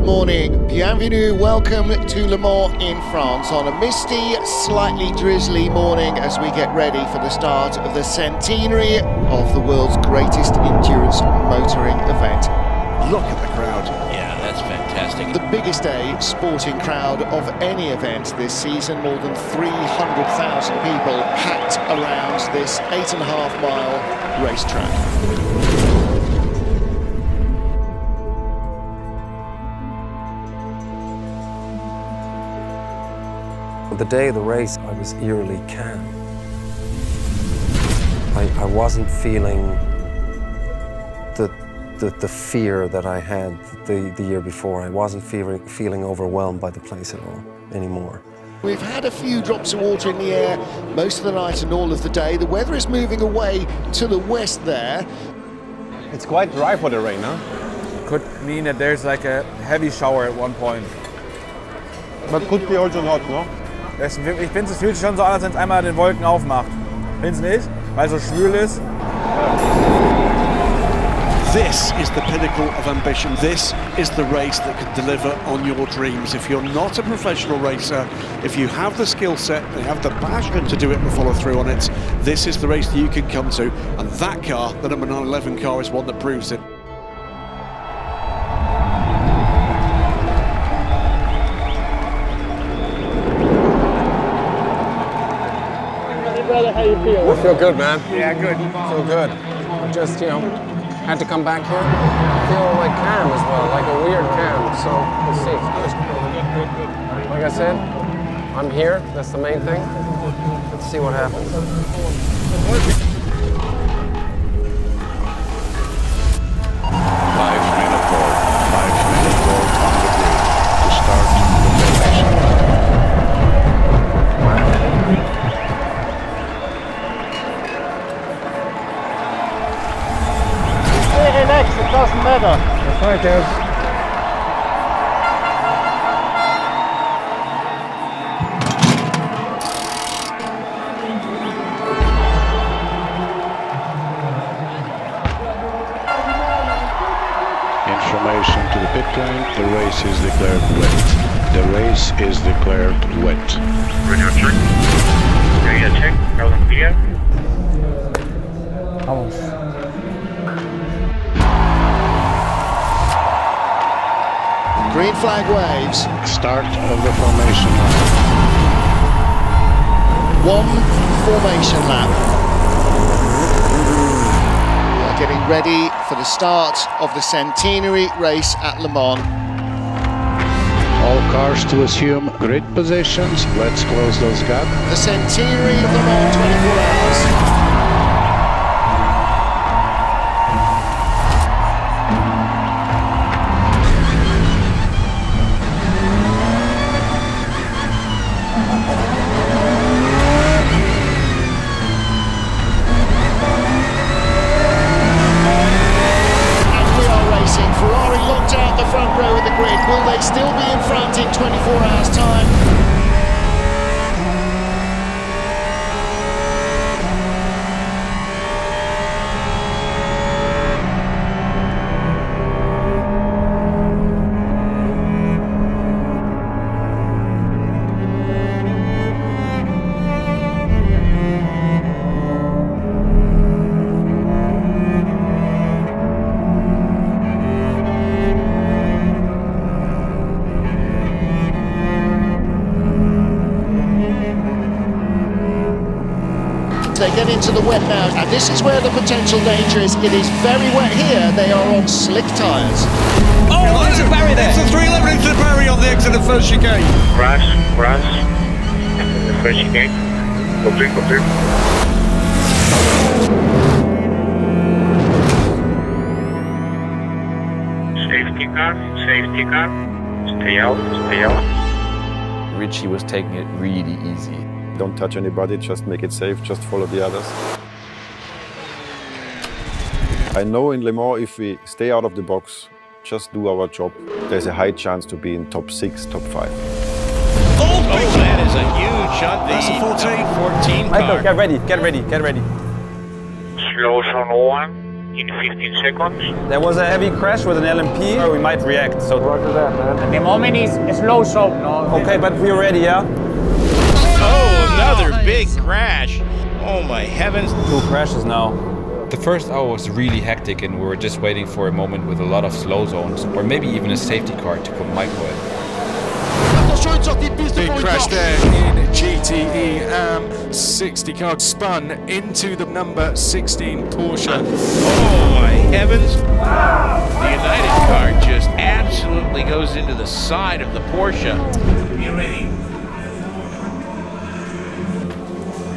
[SPEAKER 4] Morning, bienvenue, welcome to Le Mans in France on a misty, slightly drizzly morning as we get ready for the start of the centenary of the world's greatest endurance motoring event.
[SPEAKER 27] Look at the crowd.
[SPEAKER 13] Yeah, that's fantastic.
[SPEAKER 4] The biggest day sporting crowd of any event this season, more than 300,000 people packed around this eight and a half mile racetrack.
[SPEAKER 2] The day of the race, I was eerily calm. I, I wasn't feeling the, the, the fear that I had the, the year before. I wasn't feeling, feeling overwhelmed by the place at all anymore.
[SPEAKER 4] We've had a few drops of water in the air most of the night and all of the day. The weather is moving away to the west there.
[SPEAKER 11] It's quite dry for the rain, huh?
[SPEAKER 8] Could mean that there's like a heavy shower at one point.
[SPEAKER 11] But could be also not, no?
[SPEAKER 8] Ich finde, es fühlt sich schon so an, als wenn es einmal den Wolken aufmacht. Findest du nicht? Weil es so schwül ist.
[SPEAKER 27] This is the pinnacle of ambition. This is the race that can deliver on your dreams. If you're not a professional racer, if you have the skill set you have the passion to do it and follow through on it, this is the race that you can come to. And that car, the number 911 car, is one that proves it.
[SPEAKER 21] Feel?
[SPEAKER 23] Good, man.
[SPEAKER 21] Yeah, good.
[SPEAKER 23] feel good. I just, you know, had to come back here. I feel like calm as well, like a weird calm. So let's see. Like I said, I'm here. That's the main thing. Let's see what happens.
[SPEAKER 12] Check. Thousand clear.
[SPEAKER 19] Vamos.
[SPEAKER 4] Green flag waves.
[SPEAKER 20] Start of the formation line.
[SPEAKER 4] One formation lap. We are getting ready for the start of the centenary race at Le Mans.
[SPEAKER 20] All cars to assume grid positions. Let's close those gaps.
[SPEAKER 4] The centenary of Le Mans 24 hours. Very wet here. They are on slick tyres.
[SPEAKER 27] Oh, there's a barrier there. It's a 311 into the barrier on the exit of first chicane.
[SPEAKER 12] Crash, crash. The first chicane. Go through, go through. Safety car, safety car. Stay out, stay out.
[SPEAKER 28] Richie was taking it really easy.
[SPEAKER 16] Don't touch anybody, just make it safe, just follow the others. I know in Le Mans, if we stay out of the box, just do our job, there's a high chance to be in top six, top five.
[SPEAKER 29] Oh, that is a huge shot.
[SPEAKER 27] That's a 14.
[SPEAKER 29] 14
[SPEAKER 9] Michael, get ready, get ready, get ready.
[SPEAKER 12] Slow zone one in 15 seconds.
[SPEAKER 9] There was a heavy crash with an LMP. Oh, we might react. So
[SPEAKER 30] Roger that, man.
[SPEAKER 24] At the moment is slow zone. No?
[SPEAKER 9] okay, but we're ready, yeah.
[SPEAKER 29] Oh, another oh, big crash. Oh my heavens.
[SPEAKER 9] Two crashes now.
[SPEAKER 28] The first hour was really hectic and we were just waiting for a moment with a lot of slow zones or maybe even a safety car to put Michael in.
[SPEAKER 31] Big crash there in GTE AM um, 60 car spun into the number 16 Porsche.
[SPEAKER 29] Oh my heavens. The United car just absolutely goes into the side of the Porsche. Be ready.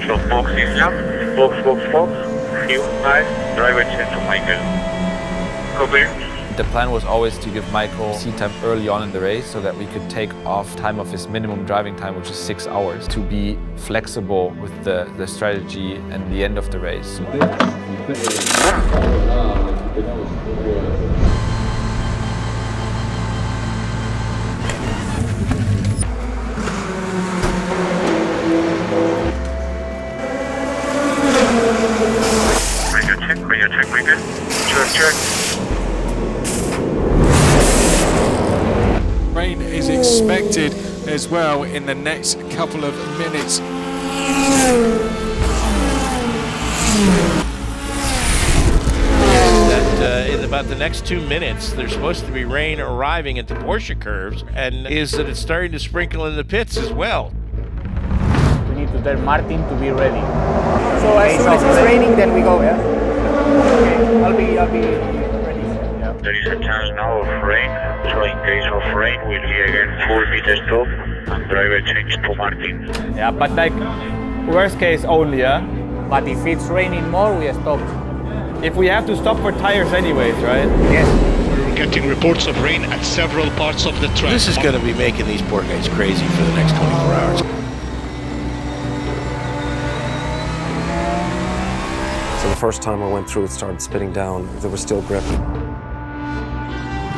[SPEAKER 12] So Fox is left, Fox, Fox, Fox. Few. Driver change to Michael. Copy.
[SPEAKER 8] The plan was always to give Michael seat time early on in the race so that we could take off time of his minimum driving time, which is six hours, to be flexible with the, the strategy and the end of the race.
[SPEAKER 12] Check, check.
[SPEAKER 31] Rain is expected as well in the next couple of minutes.
[SPEAKER 29] That uh, in about the next two minutes, there's supposed to be rain arriving at the Porsche curves, and is that it's starting to sprinkle in the pits as well.
[SPEAKER 24] We need to tell Martin to be ready. So as soon as it's raining, then we go, yeah? Okay, I'll be, I'll be ready. Yeah.
[SPEAKER 12] There is a chance now of rain, so in case of rain, we'll be again full pit stop and driver change to Martin.
[SPEAKER 9] Yeah, but like worst case only, yeah.
[SPEAKER 24] But if it's raining more, we stop.
[SPEAKER 9] If we have to stop for tires anyways, right?
[SPEAKER 24] Yes.
[SPEAKER 31] We're getting reports of rain at several parts of the track.
[SPEAKER 29] This is going to be making these poor guys crazy for the next 24 hours.
[SPEAKER 2] First time I went through, it started spitting down. There was still grip.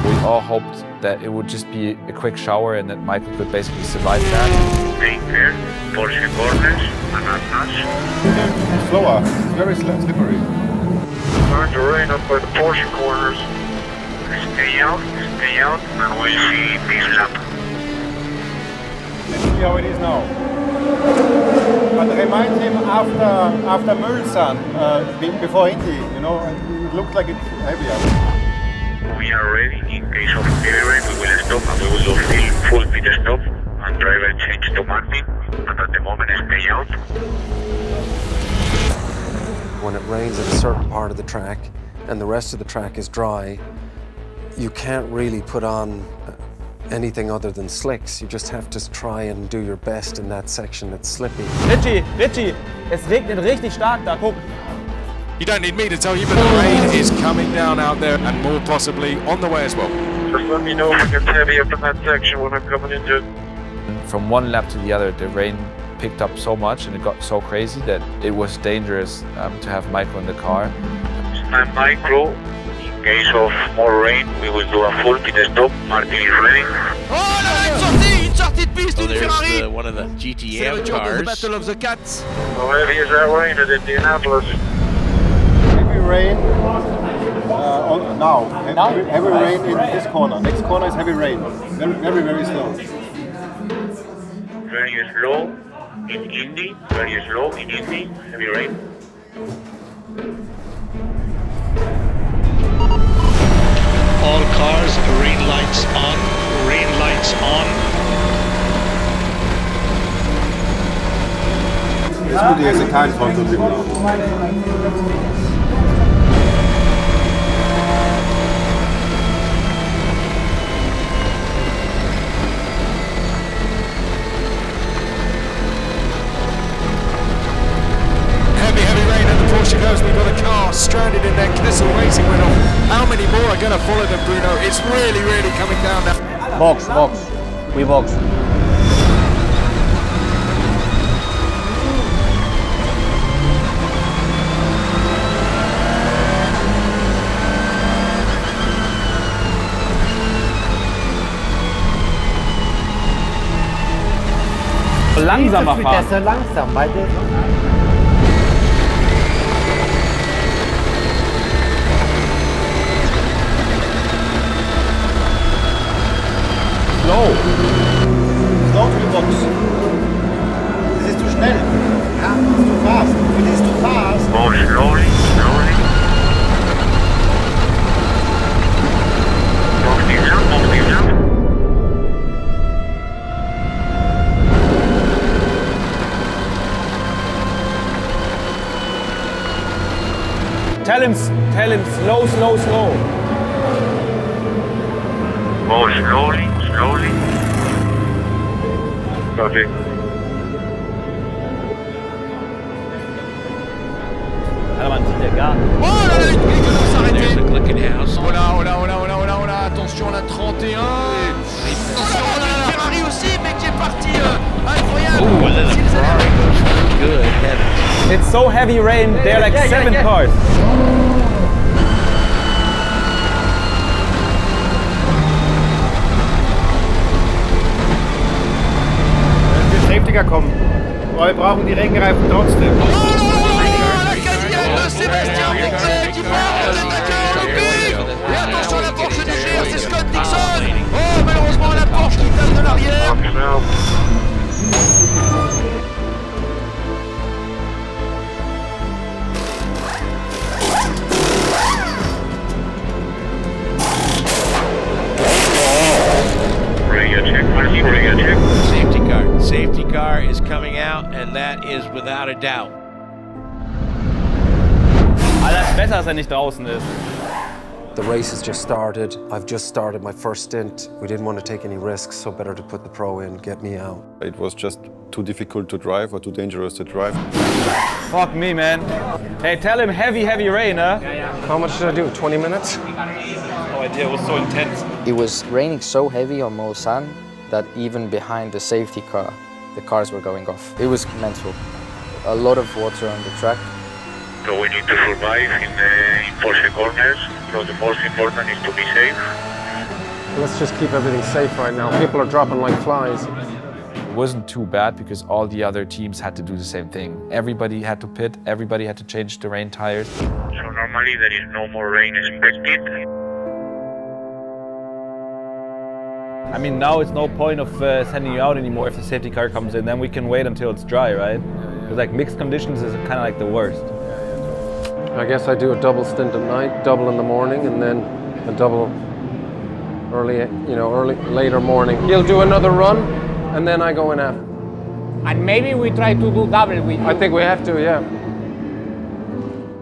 [SPEAKER 8] We all hoped that it would just be a quick shower and that Michael could basically survive that.
[SPEAKER 12] Take care, Porsche corners, and not
[SPEAKER 11] Slower, it's very slippery.
[SPEAKER 12] Start to rain up by the Porsche corners. Stay out, stay out, and we'll see this lap.
[SPEAKER 11] Let's see how it is now. But remind him after after Mulsanne, uh, before Indy, you know, it looked like it's heavier.
[SPEAKER 12] We are ready in case of heavy rain. We will stop and we will do full, full pit stop and driver change to Martin. And at the moment, stay out.
[SPEAKER 2] When it rains at a certain part of the track and the rest of the track is dry, you can't really put on anything other than slicks. You just have to try and do your best in that section that's slippy.
[SPEAKER 9] Richie, Richie, es regnet richtig stark da, guck.
[SPEAKER 31] You don't need me to tell you, but the rain is coming down out there and more possibly on the way as well.
[SPEAKER 12] Just let me know if it gets heavy up in that section when I'm coming into it.
[SPEAKER 8] From one lap to the other, the rain picked up so much and it got so crazy that it was dangerous um, to have Michael in the car.
[SPEAKER 12] Stand by, crew. In case of more rain, we will do a full pit stop. Martin is ready.
[SPEAKER 29] So there's the, one of the GTM cars.
[SPEAKER 31] The Battle of the Cats.
[SPEAKER 12] How heavy is that rain at Indianapolis?
[SPEAKER 11] Heavy rain uh, on, now. Heavy, heavy rain in this corner. Next corner is heavy rain. Very, very, very slow.
[SPEAKER 12] Very slow in Indy. Very slow in Indy. Heavy rain.
[SPEAKER 31] All cars, rain lights on, rain lights on.
[SPEAKER 11] Qu'est-ce que tu as kein Prototyp
[SPEAKER 28] got stranded in there. Kessel Racing went off. How many more are going to follow them, Bruno? It's really, really coming down now.
[SPEAKER 32] Box, box. We box.
[SPEAKER 9] Langsamer
[SPEAKER 32] Der
[SPEAKER 9] fahren.
[SPEAKER 32] ist ja langsam, weil der
[SPEAKER 9] Slow.
[SPEAKER 11] Slow to the box. Das ist zu schnell. Ja, das ist zu fast. Für das ist zu fast.
[SPEAKER 12] Oh, slowly, slowly. Optimism, optimism.
[SPEAKER 9] Tell him, tell him, slow, slow, slow.
[SPEAKER 12] Oh, slowly, slowly. Perfect.
[SPEAKER 9] Hermann, sieht der gar
[SPEAKER 28] Oh là là, il commence à s'arrêter. Oh là, oh là, oh là, oh là, oh là, oh là, attention, la 31. Attention, oh là là, Ferrari aussi, mec, qui est parti. euh, incroyable.
[SPEAKER 9] It's so heavy rain, there are like
[SPEAKER 32] yeah, yeah,
[SPEAKER 9] seven
[SPEAKER 32] yeah.
[SPEAKER 9] cars.
[SPEAKER 11] Wenn wir Safety Car kommen. Aber wir brauchen die Regenreifen trotzdem.
[SPEAKER 28] Sébastien Bourdais qui part de l'attaquer en looping. Et attention, la Porsche du Gir, c'est Scott Dixon. Oh, malheureusement, la Porsche qui tape de l'arrière.
[SPEAKER 12] Radio check, Marty, radio check.
[SPEAKER 29] Safety car. Safety car is coming out, and that is without a doubt.
[SPEAKER 9] Aber das Wetter, dass er nicht draußen ist.
[SPEAKER 2] The race has just started. I've just started my first stint. We didn't want to take any risks, so better to put the pro in, get me out.
[SPEAKER 16] It was just too difficult to drive or too dangerous to drive.
[SPEAKER 9] Fuck me, man. Hey, tell him heavy, heavy rain, huh?
[SPEAKER 23] How much did I do? 20 minutes?
[SPEAKER 9] No idea, it was so intense.
[SPEAKER 19] It was raining so heavy on Mulsanne that even behind the safety car, the cars were going off. It was mental. A lot of water on the track.
[SPEAKER 12] So we need to survive in the in Porsche corners. So the most important is to be safe.
[SPEAKER 23] Let's just keep everything safe right now. People are dropping like flies.
[SPEAKER 8] It wasn't too bad because all the other teams had to do the same thing. Everybody had to pit, everybody had to change the rain tires.
[SPEAKER 12] So normally there is no more rain expected.
[SPEAKER 8] I mean, now it's no point of uh, sending you out anymore if the safety car comes in. Then we can wait until it's dry, right? Because like mixed conditions is kind of like the worst.
[SPEAKER 23] I guess I do a double stint at night, double in the morning, and then a double early, you know, early, later morning. He'll do another run, and then I go in after.
[SPEAKER 24] And maybe we try to do double with you.
[SPEAKER 23] I think we have to, yeah.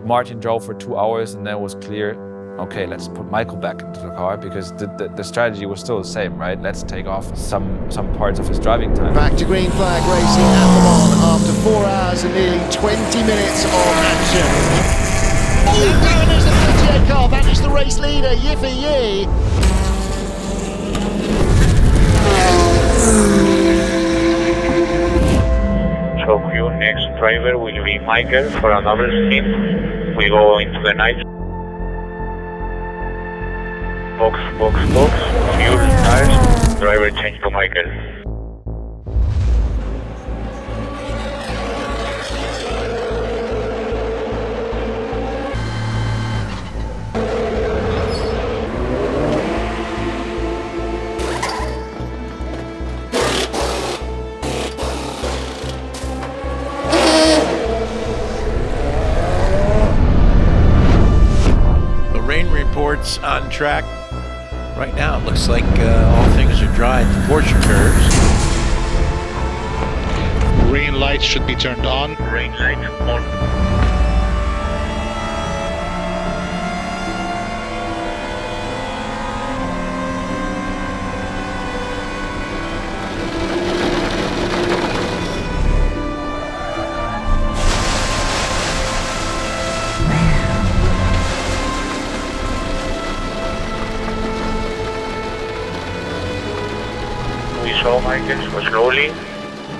[SPEAKER 8] Martin drove for two hours and then it was clear, okay, let's put Michael back into the car because the, the, the strategy was still the same, right? Let's take off some, some parts of his driving time.
[SPEAKER 4] Back to green flag racing at Le Mans after four hours and nearly 20 minutes of action. Oh, there's the 38 car, that is the race leader, Yifei Ye.
[SPEAKER 12] So your next driver will be Michael for a double stint. We go into the night. Box, box, box. Fuel, tires. Driver change to Michael.
[SPEAKER 29] The rain reports on track. Right now, it looks like uh, all things are dry at the Porsche curves.
[SPEAKER 33] green lights should be turned on.
[SPEAKER 12] Green light on. Slowly.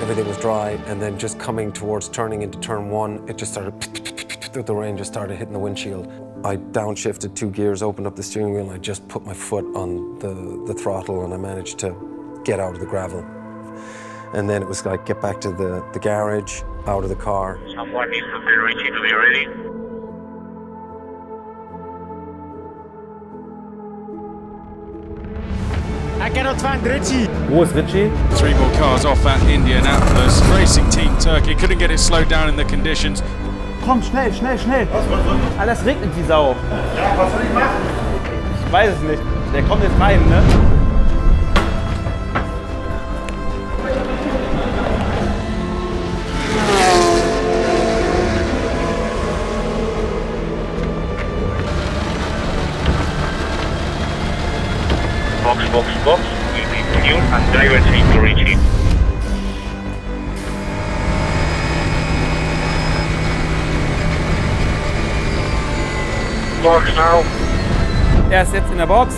[SPEAKER 2] Everything was dry, and then just coming towards turning into turn one, it just started. The rain just started hitting the windshield. I downshifted two gears, opened up the steering wheel, and I just put my foot on the, the throttle, and I managed to get out of the gravel. And then it was like get back to the, the garage, out of the car.
[SPEAKER 12] Someone needs to be reaching to be ready.
[SPEAKER 34] I cannot find Richie.
[SPEAKER 32] Wo ist Richie?
[SPEAKER 31] Three more cars off at Indianapolis. Racing Team Turkey couldn't get it slowed down in the conditions.
[SPEAKER 32] Komm, schnell, schnell, schnell. Alles regnet die Sau.
[SPEAKER 21] Ja, was soll ich machen?
[SPEAKER 32] Ich weiß es nicht. Der kommt jetzt rein, ne?
[SPEAKER 12] Box, box, box. We need to new and team to reach him. Box now.
[SPEAKER 32] Er ist jetzt in der Box.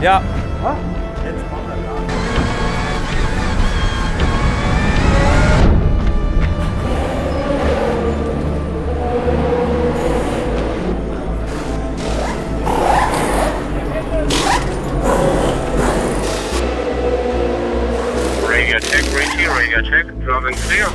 [SPEAKER 32] Ja.
[SPEAKER 12] Radio check, Richie, radio check. Driving clear.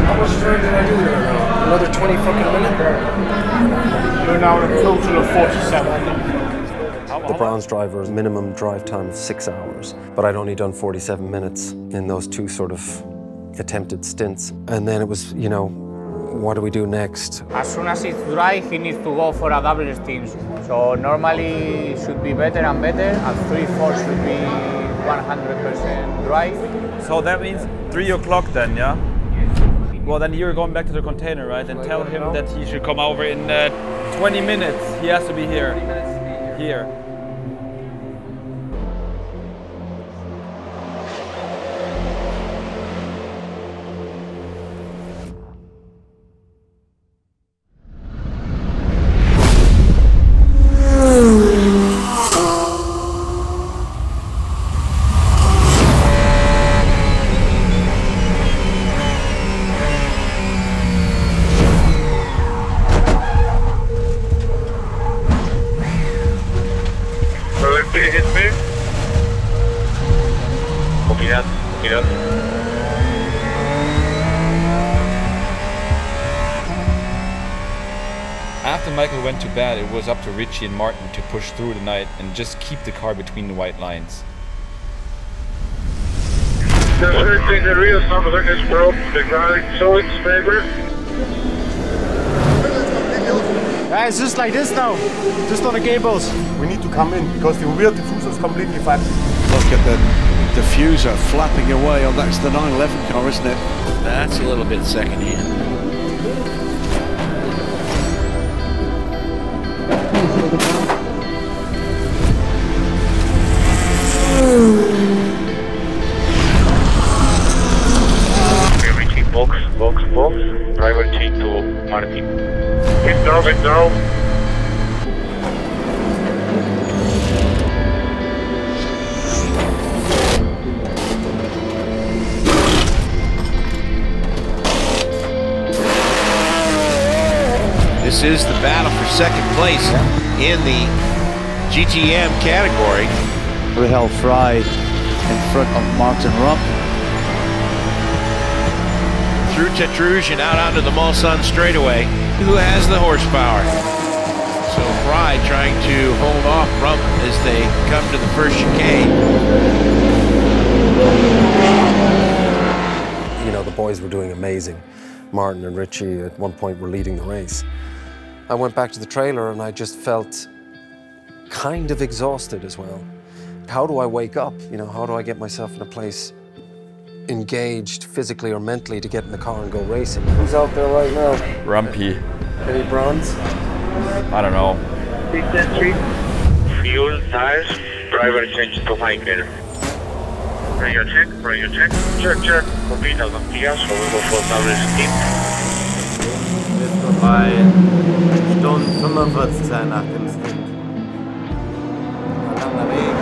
[SPEAKER 23] How much time did I do there? Another 20 fucking minutes?
[SPEAKER 21] We're now at a total of 47.
[SPEAKER 2] The bronze driver's minimum drive time of six hours, but I'd only done 47 minutes in those two sort of attempted stints. And then it was, you know, what do we do next?
[SPEAKER 24] As soon as it's dry, he needs to go for a double stint. So normally it should be better and better, and 3-4 should be 100% dry.
[SPEAKER 9] So that means three o'clock then, yeah? Well, then you're going back to the container, right? And tell him that he should come over in uh, 20 minutes. He has to be here. Here.
[SPEAKER 8] Was Richie and Martin to push through the night and just keep the car between the white lines.
[SPEAKER 22] The first thing the real something is broke. The guy so it's favor.
[SPEAKER 21] Yeah, it's just like this now. Just on the cables. We need to come in because the rear diffuser is completely flat.
[SPEAKER 27] Look at the diffuser flapping away. Oh, that's the 911 car, isn't it?
[SPEAKER 29] That's a little bit secondhand.
[SPEAKER 12] Hit down, hit down.
[SPEAKER 29] This is the battle for second place in the GTM category.
[SPEAKER 7] Rahel Frey in front of Martin Rump.
[SPEAKER 29] Through Tertre Rouge and out onto the Mulsanne straightaway. Who has the horsepower? So Frey trying to hold off Rump as they come to the first chicane.
[SPEAKER 2] You know, the boys were doing amazing. Martin and Richie at one point were leading the race. I went back to the trailer and I just felt kind of exhausted as well. How do I wake up? You know, how do I get myself in a place engaged physically or mentally to get in the car and go racing? Who's out there right now?
[SPEAKER 26] Rumpy.
[SPEAKER 2] Any bronze?
[SPEAKER 26] I don't know.
[SPEAKER 12] Big entry. Fuel, tires, driver change to Michael. Radio check, radio check. Check, check. Complete out of Kia, so we go for double skip.
[SPEAKER 32] Jetzt vorbei. Stunde 45 sein nach dem Stint. Ein langer Weg.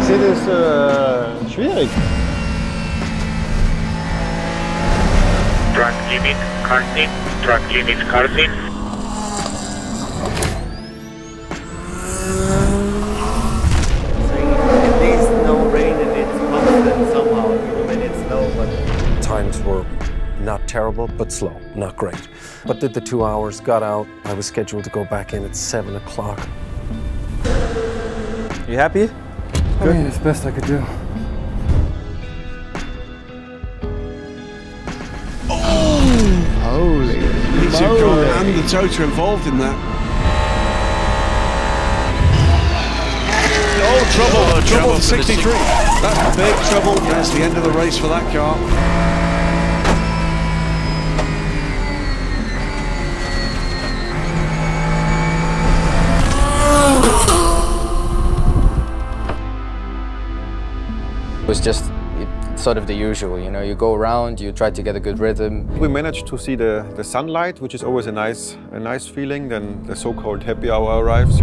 [SPEAKER 11] Ich sehe das äh, schwierig.
[SPEAKER 12] Track limit, Cartin. Track limit, Cartin.
[SPEAKER 32] At least no rain and it's constant somehow, when it's snow.
[SPEAKER 2] Times were not terrible, but slow, not great. But did the two hours, got out. I was scheduled to go back in at seven o'clock.
[SPEAKER 8] You happy?
[SPEAKER 23] I mean, it's best I could do.
[SPEAKER 11] Moly.
[SPEAKER 27] And the Tota involved in that. Oh, trouble. trouble, for 63. That's big trouble. That's the end of the race for that car.
[SPEAKER 19] It was just it, sort of the usual, you know, you go around, you try to get a good rhythm.
[SPEAKER 16] We managed to see the, the sunlight, which is always a nice, a nice feeling. Then the so-called happy hour arrives.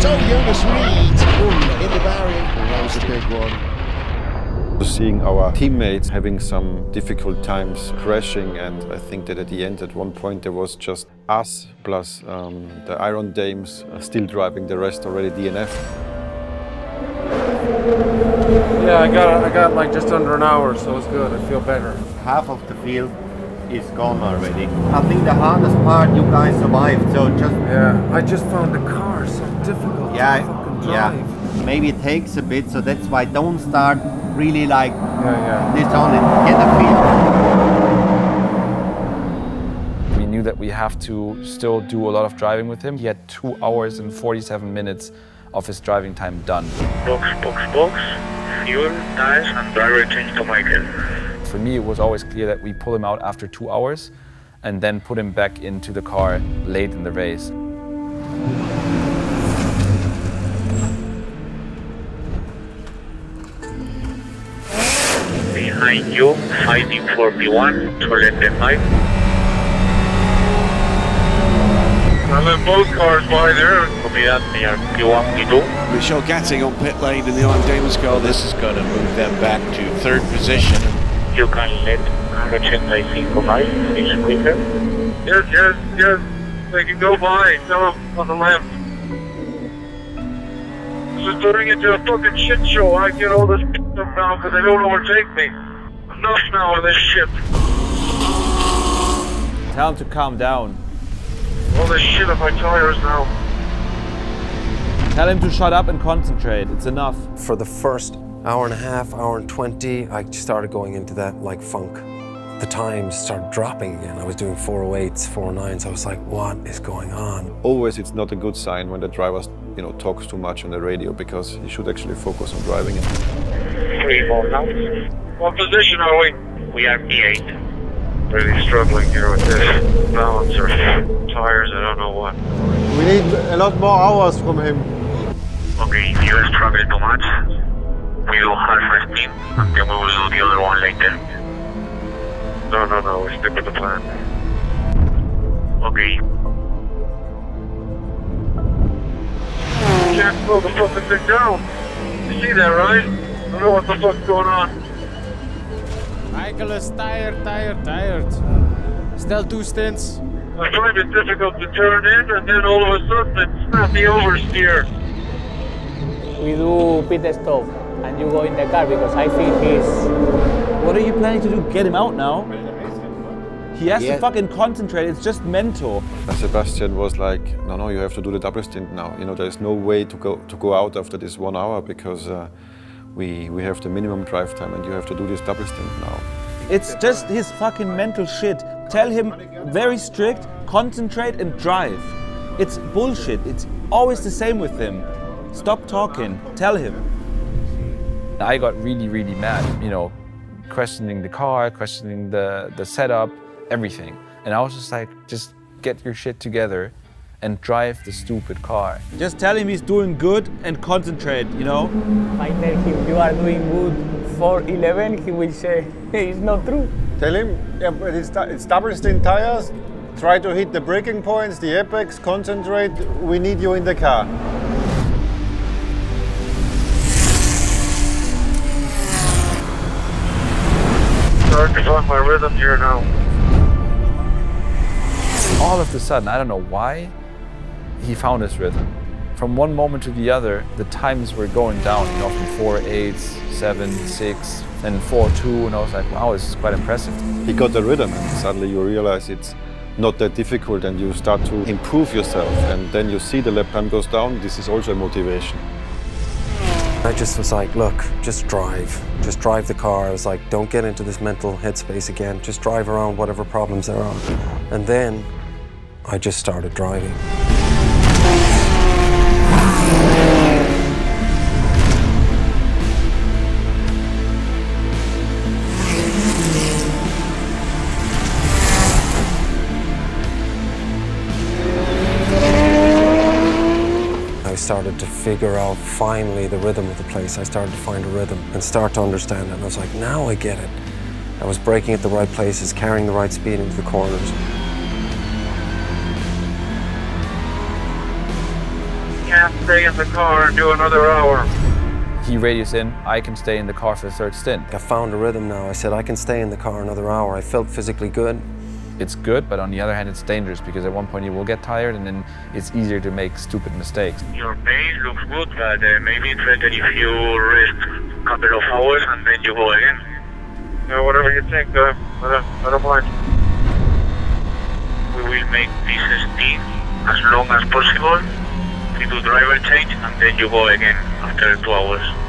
[SPEAKER 4] So Jonas Reed ooh, in the barrier. That was a big one.
[SPEAKER 16] Seeing our teammates having some difficult times crashing, and I think that at the end, at one point, there was just us plus um, the Iron Dames uh, still driving the rest already DNF.
[SPEAKER 23] Yeah, I got I got like just under an hour, so it's good. I feel better.
[SPEAKER 32] half of the field is gone already. I think the hardest part you guys survived. So just
[SPEAKER 23] Yeah, I just found the car so difficult
[SPEAKER 32] yeah,
[SPEAKER 23] to fucking
[SPEAKER 32] yeah. Maybe it takes a bit. So that's why don't start really like
[SPEAKER 23] yeah.
[SPEAKER 32] this on it. Get a feel.
[SPEAKER 8] We knew that we have to still do a lot of driving with him. He had two hours and 47 minutes of his driving time done.
[SPEAKER 12] Box, box, box. Fuel, tires, and driver change to Michael.
[SPEAKER 8] For me, it was always clear that we pull him out after two hours and then put him back into the car late in the race.
[SPEAKER 12] Behind you, fighting for P1 to let them hide. I let both cars by there. Copy that, they are P1, P2.
[SPEAKER 27] Michelle Gatting on pit lane in the Iron Dames car.
[SPEAKER 29] This is going to move them back to third position.
[SPEAKER 12] You can let 185 finish quicker. Yes, yes, yes. They can go by. Tell them on the left. This is turning into a fucking shit show. I get all this stuff now because they don't know where to take me. Enough now of this shit.
[SPEAKER 8] Tell him to calm down.
[SPEAKER 12] All this shit on my tires now.
[SPEAKER 8] Tell him to shut up and concentrate. It's enough.
[SPEAKER 2] For the first hour and a half, hour and 20, I started going into that like funk. The times started dropping again. I was doing 408s, 409s. I was like, what is going on?
[SPEAKER 16] Always, it's not a good sign when the driver, you know, talks too much on the radio because he should actually focus on driving it.
[SPEAKER 12] Three more now. What position are we? We are P8. Really struggling here with this balance or tires, I don't know what.
[SPEAKER 11] We need a lot more hours from him.
[SPEAKER 12] Okay, if you struggling too much, we do half first team, and then we will do the other one later. No, no, no, we stick with the plan. Okay. Can't slow the fucking thing down. You see that, right? I don't know what the fuck's going on.
[SPEAKER 35] Michael is tired, tired, tired. Still two stints.
[SPEAKER 12] I find it difficult to turn in, and then all of a sudden it's not the oversteer.
[SPEAKER 9] We do pit stop and you go in the car because I think he's.
[SPEAKER 8] What are you planning to do? Get him out now? He has
[SPEAKER 16] Yeah.
[SPEAKER 8] to fucking concentrate. It's just mental.
[SPEAKER 16] And Sebastian was like, no, no, you have to do the double stint now. You know, there's no way to go to go out after this one hour because uh, we we have the minimum drive time and you have to do this double stint now.
[SPEAKER 8] It's just his fucking mental shit. Tell him very strict, concentrate and drive. It's bullshit. It's always the same with him. Stop talking. Tell him. I got really, really mad, you know, questioning the car, questioning the, the setup, everything. And I was just like, just get your shit together and drive the stupid car. Just tell him he's doing good and concentrate, you know?
[SPEAKER 9] I tell him you are doing good for 11, he will say it's not true.
[SPEAKER 11] Tell him, yeah, but it's, it's double stint tires. Try to hit the braking points, the apex, concentrate. We need you in the car.
[SPEAKER 22] Starting to find my rhythm here now.
[SPEAKER 8] all of a sudden, I don't know why, he found his rhythm. From one moment to the other, the times were going down, you know, from 4 8, 7, 6, and 4 2, and I was like, wow, this is quite impressive.
[SPEAKER 16] He got the rhythm and suddenly you realize it's not that difficult and you start to improve yourself and then you see the lap time goes down. This is also a motivation.
[SPEAKER 2] I just was like, look, just drive. Just drive the car. I was like, don't get into this mental headspace again. Just drive around whatever problems there are. And then I just started driving. Figure out finally the rhythm of the place. I started to find a rhythm and start to understand it. And I was like, now I get it. I was braking at the right places, carrying the right speed into the corners.
[SPEAKER 22] Can't stay in the car and do another hour.
[SPEAKER 8] He radios in, I can stay in the car for the third stint.
[SPEAKER 2] I found a rhythm now. I said, I can stay in the car another hour. I felt physically good.
[SPEAKER 8] It's good, but on the other hand, it's dangerous because at one point you will get tired and then it's easier to make stupid mistakes.
[SPEAKER 22] Your pace looks good, but uh, maybe it's better if you rest a couple of hours and then you go again. Yeah, whatever you think, uh, I, don't, I don't mind. We will make this stint as long as possible. We do driver change and then you go again after two hours.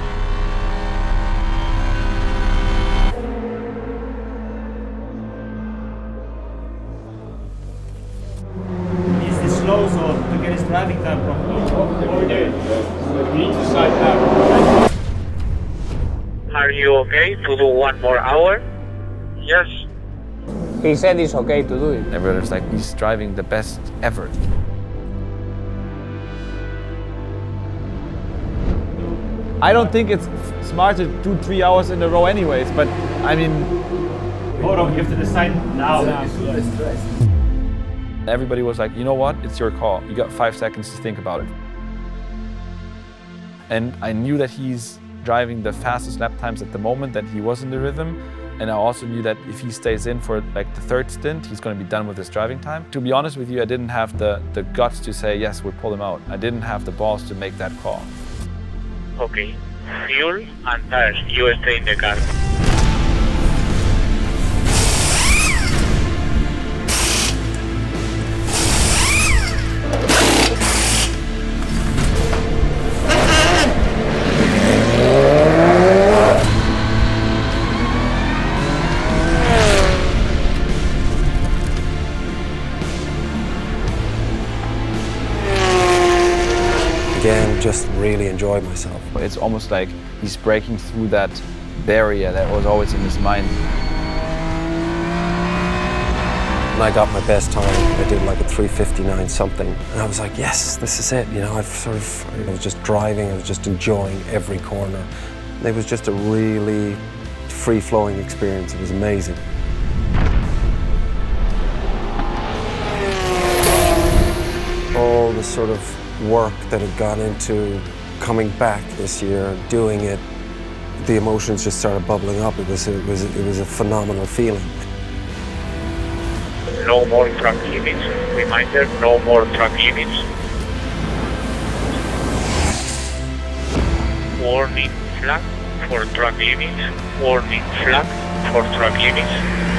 [SPEAKER 22] Okay to do one more hour? Yes.
[SPEAKER 9] He said it's okay to do it.
[SPEAKER 8] Everyone's like, he's driving the best ever. I don't think it's smart to do three hours in a row anyways, but I mean...
[SPEAKER 9] Hold on, you have to decide now.
[SPEAKER 8] Everybody was like, you know what? It's your call. You got five seconds to think about it. And I knew that he's driving the fastest lap times at the moment, that he was in the rhythm. And I also knew that if he stays in for like the third stint, he's going to be done with his driving time. To be honest with you, I didn't have the, the guts to say, yes, we'll pull him out. I didn't have the balls to make that call.
[SPEAKER 22] Okay. Fuel and tires. You stay in the car.
[SPEAKER 2] Really enjoyed myself.
[SPEAKER 8] It's almost like he's breaking through that barrier that was always in his mind.
[SPEAKER 2] And I got my best time. I did like a 359 something. And I was like, yes, this is it. You know, I've sort of, I was just driving, I was just enjoying every corner. It was just a really free-flowing experience. It was amazing. All the sort of work that had gone into coming back this year, doing it, the emotions just started bubbling up. It was, it was, it was a phenomenal feeling.
[SPEAKER 22] No more truck limits. Reminder, no more truck limits. Warning flag for truck limits. Warning flag for truck limits.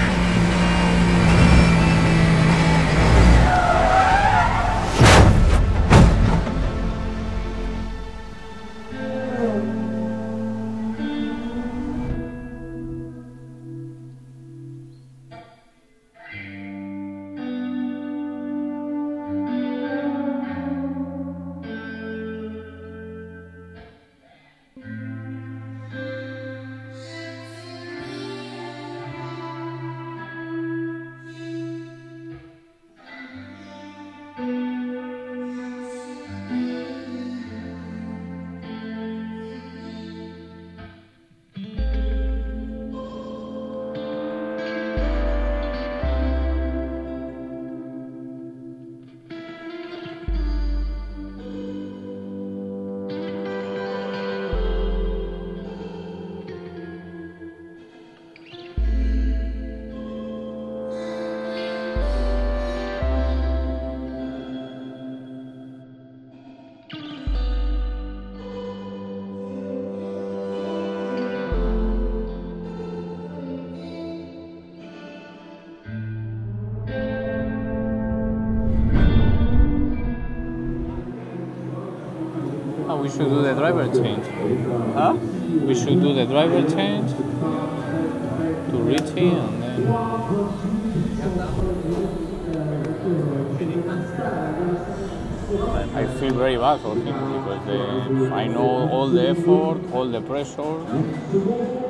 [SPEAKER 35] Driver change. Huh? We should do the driver change to Richie and then. I feel very bad for him because I know all the effort, all the pressure.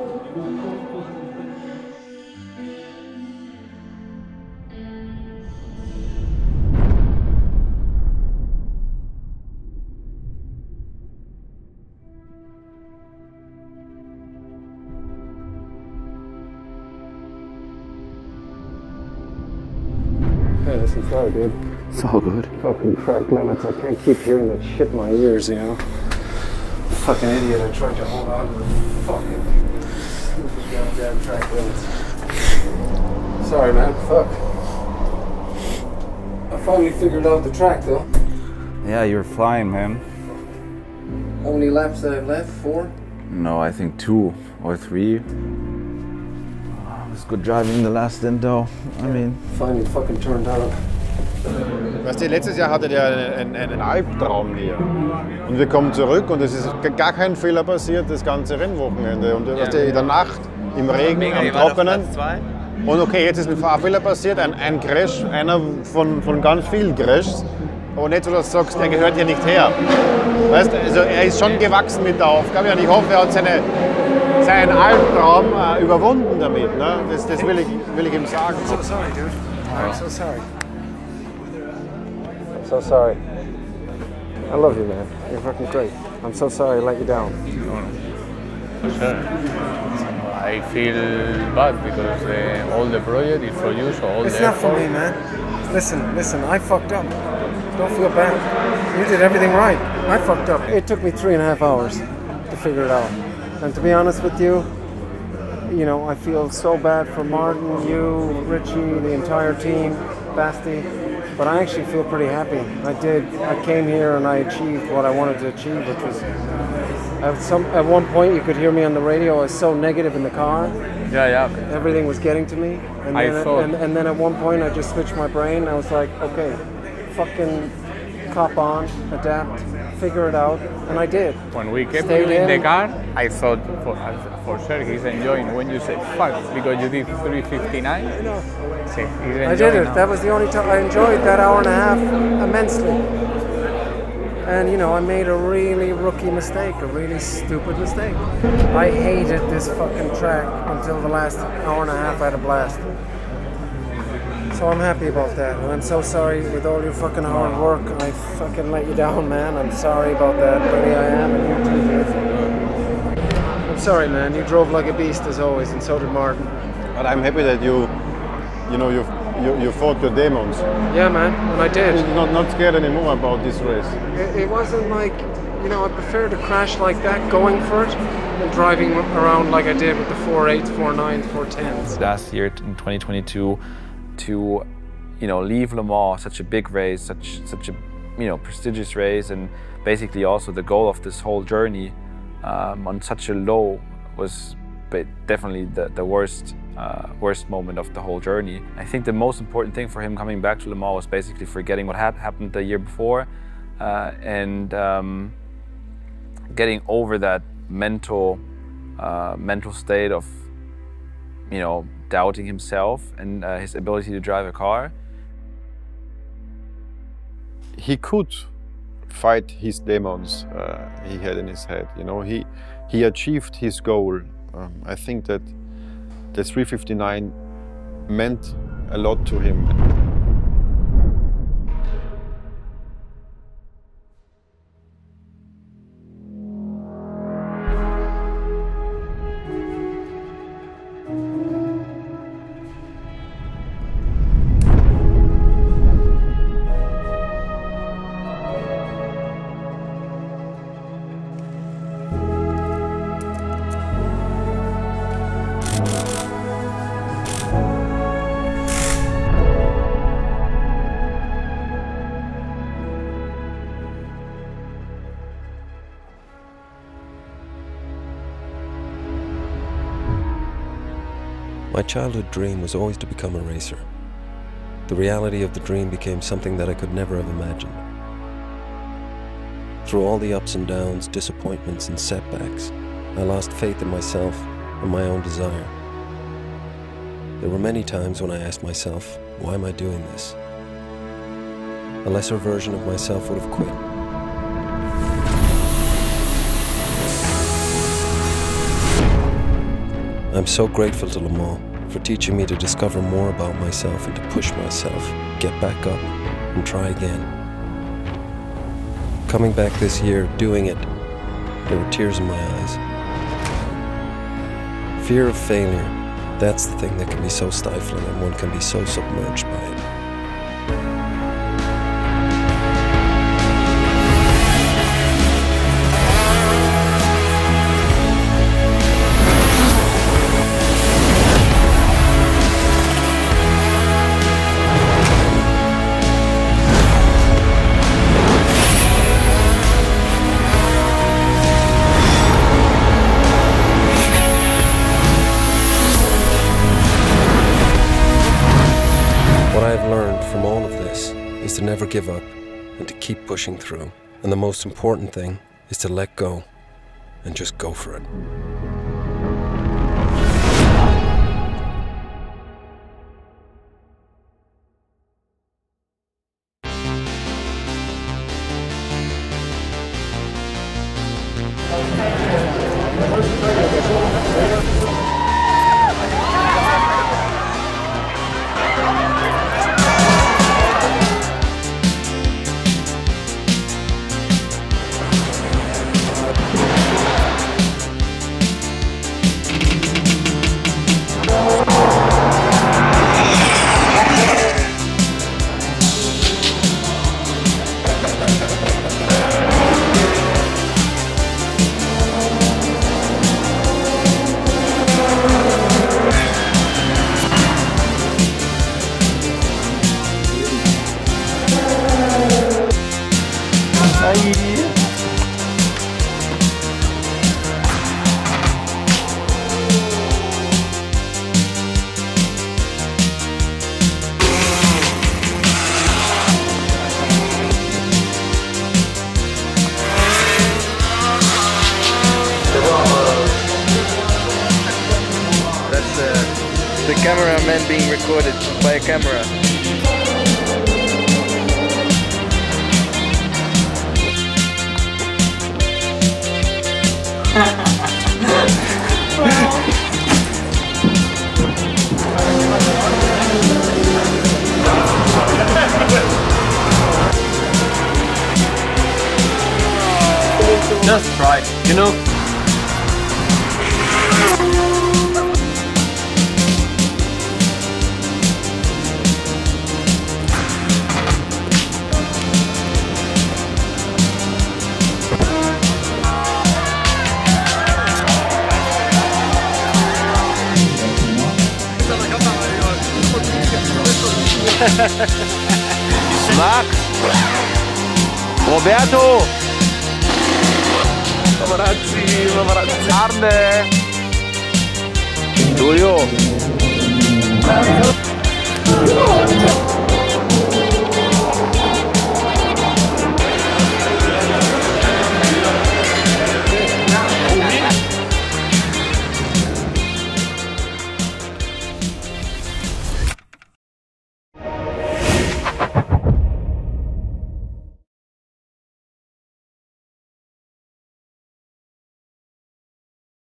[SPEAKER 23] Hey, this is so dude.
[SPEAKER 26] It's all good.
[SPEAKER 23] Fucking track limits. I can't keep hearing that shit in my ears, you know. Fucking idiot. I tried to hold on to it. Fucking stupid goddamn track limits. Sorry, man. Fuck. I finally figured out the track, though.
[SPEAKER 26] Yeah, you're flying, man.
[SPEAKER 23] How many laps did I have left? Four?
[SPEAKER 26] No, I think two or three. Good driving the last stint, though. I mean,
[SPEAKER 23] Finally fucking turned on.
[SPEAKER 11] Weißt du, letztes Jahr hatte der einen, einen Albtraum hier. Und wir kommen zurück und es ist gar kein Fehler passiert, das ganze Rennwochenende. Und weißt du, in der Nacht, im Regen,
[SPEAKER 36] Mega,
[SPEAKER 11] am Trockenen. Und okay, jetzt ist ein Fahrfehler passiert, ein, ein Crash, einer von, von ganz vielen Crashs. Aber nicht so, dass du sagst, der gehört hier nicht her. Weißt, also er ist schon gewachsen mit der Aufgabe und ich hoffe, er hat seine, seinen Albtraum äh, überwunden damit. Ne? Das, das will, ich, will ich ihm sagen.
[SPEAKER 23] I'm so sorry, dude. I'm so sorry. I'm so sorry. I love you, man. You're fucking great. I'm so sorry I let you down.
[SPEAKER 35] For sure. I feel bad because uh, all the project is for you, so all
[SPEAKER 23] It's
[SPEAKER 35] the
[SPEAKER 23] not for me, man. Listen, listen, I fucked up. Don't feel bad. You did everything right. I fucked up. It took me three and a half hours to figure it out. And to be honest with you, you know, I feel so bad for Martin, you, Richie, the entire team, Basti, but I actually feel pretty happy. I did. I came here and I achieved what I wanted to achieve, which was at some at one point you could hear me on the radio. I was so negative in the car.
[SPEAKER 35] Yeah, yeah.
[SPEAKER 23] Everything was getting to me, and
[SPEAKER 35] I
[SPEAKER 23] then,
[SPEAKER 35] thought-
[SPEAKER 23] and, and then at one point I just switched my brain. I was like, okay, fucking cop on, adapt, figure it out, and I did.
[SPEAKER 35] When we kept
[SPEAKER 23] Stayed
[SPEAKER 35] you in the car, I thought for, for sure he's enjoying. When you said fuck because you did 359, I
[SPEAKER 23] know.
[SPEAKER 35] See,
[SPEAKER 23] I did it.
[SPEAKER 35] now.
[SPEAKER 23] That was the only time I enjoyed that hour and a half immensely. And you know, I made a really rookie mistake, a really stupid mistake. I hated this fucking track until the last hour and a half. I had a blast. So I'm happy about that, and I'm so sorry with all your fucking hard work. I fucking let you down, man. I'm sorry about that. buddy. I am, and you too. I'm sorry, man. You drove like a beast as always, and so did Martin.
[SPEAKER 11] But I'm happy that you, you know, you you, you fought your demons.
[SPEAKER 23] Yeah, man, and I did.
[SPEAKER 11] You're not not scared anymore about this race.
[SPEAKER 23] It, it wasn't like, you know, I prefer to crash like that, going for it, than driving around like I did with the 4.8s, 4.9s, 4.10s.
[SPEAKER 8] last year in 2022 to you know leave Le Mans such a big race such such a you know prestigious race and basically also the goal of this whole journey um, on such a low was definitely the, the worst uh, worst moment of the whole journey. I think the most important thing for him coming back to Le Mans was basically forgetting what had happened the year before uh, and um, getting over that mental uh, mental state of you know doubting himself and uh, his ability to drive a car.
[SPEAKER 16] he could fight his demons uh, he had in his head. You know, he he achieved his goal. Um, I think that the 359 meant a lot to him.
[SPEAKER 2] My childhood dream was always to become a racer. The reality of the dream became something that I could never have imagined. Through all the ups and downs, disappointments, and setbacks, I lost faith in myself and my own desire. There were many times when I asked myself, why am I doing this? A lesser version of myself would have quit. I'm so grateful to Le Mans for teaching me to discover more about myself and to push myself, get back up, and try again. Coming back this year, doing it, there were tears in my eyes. Fear of failure, that's the thing that can be so stifling and one can be so submerged by it. Pushing through. And the most important thing is to let go and just go for it.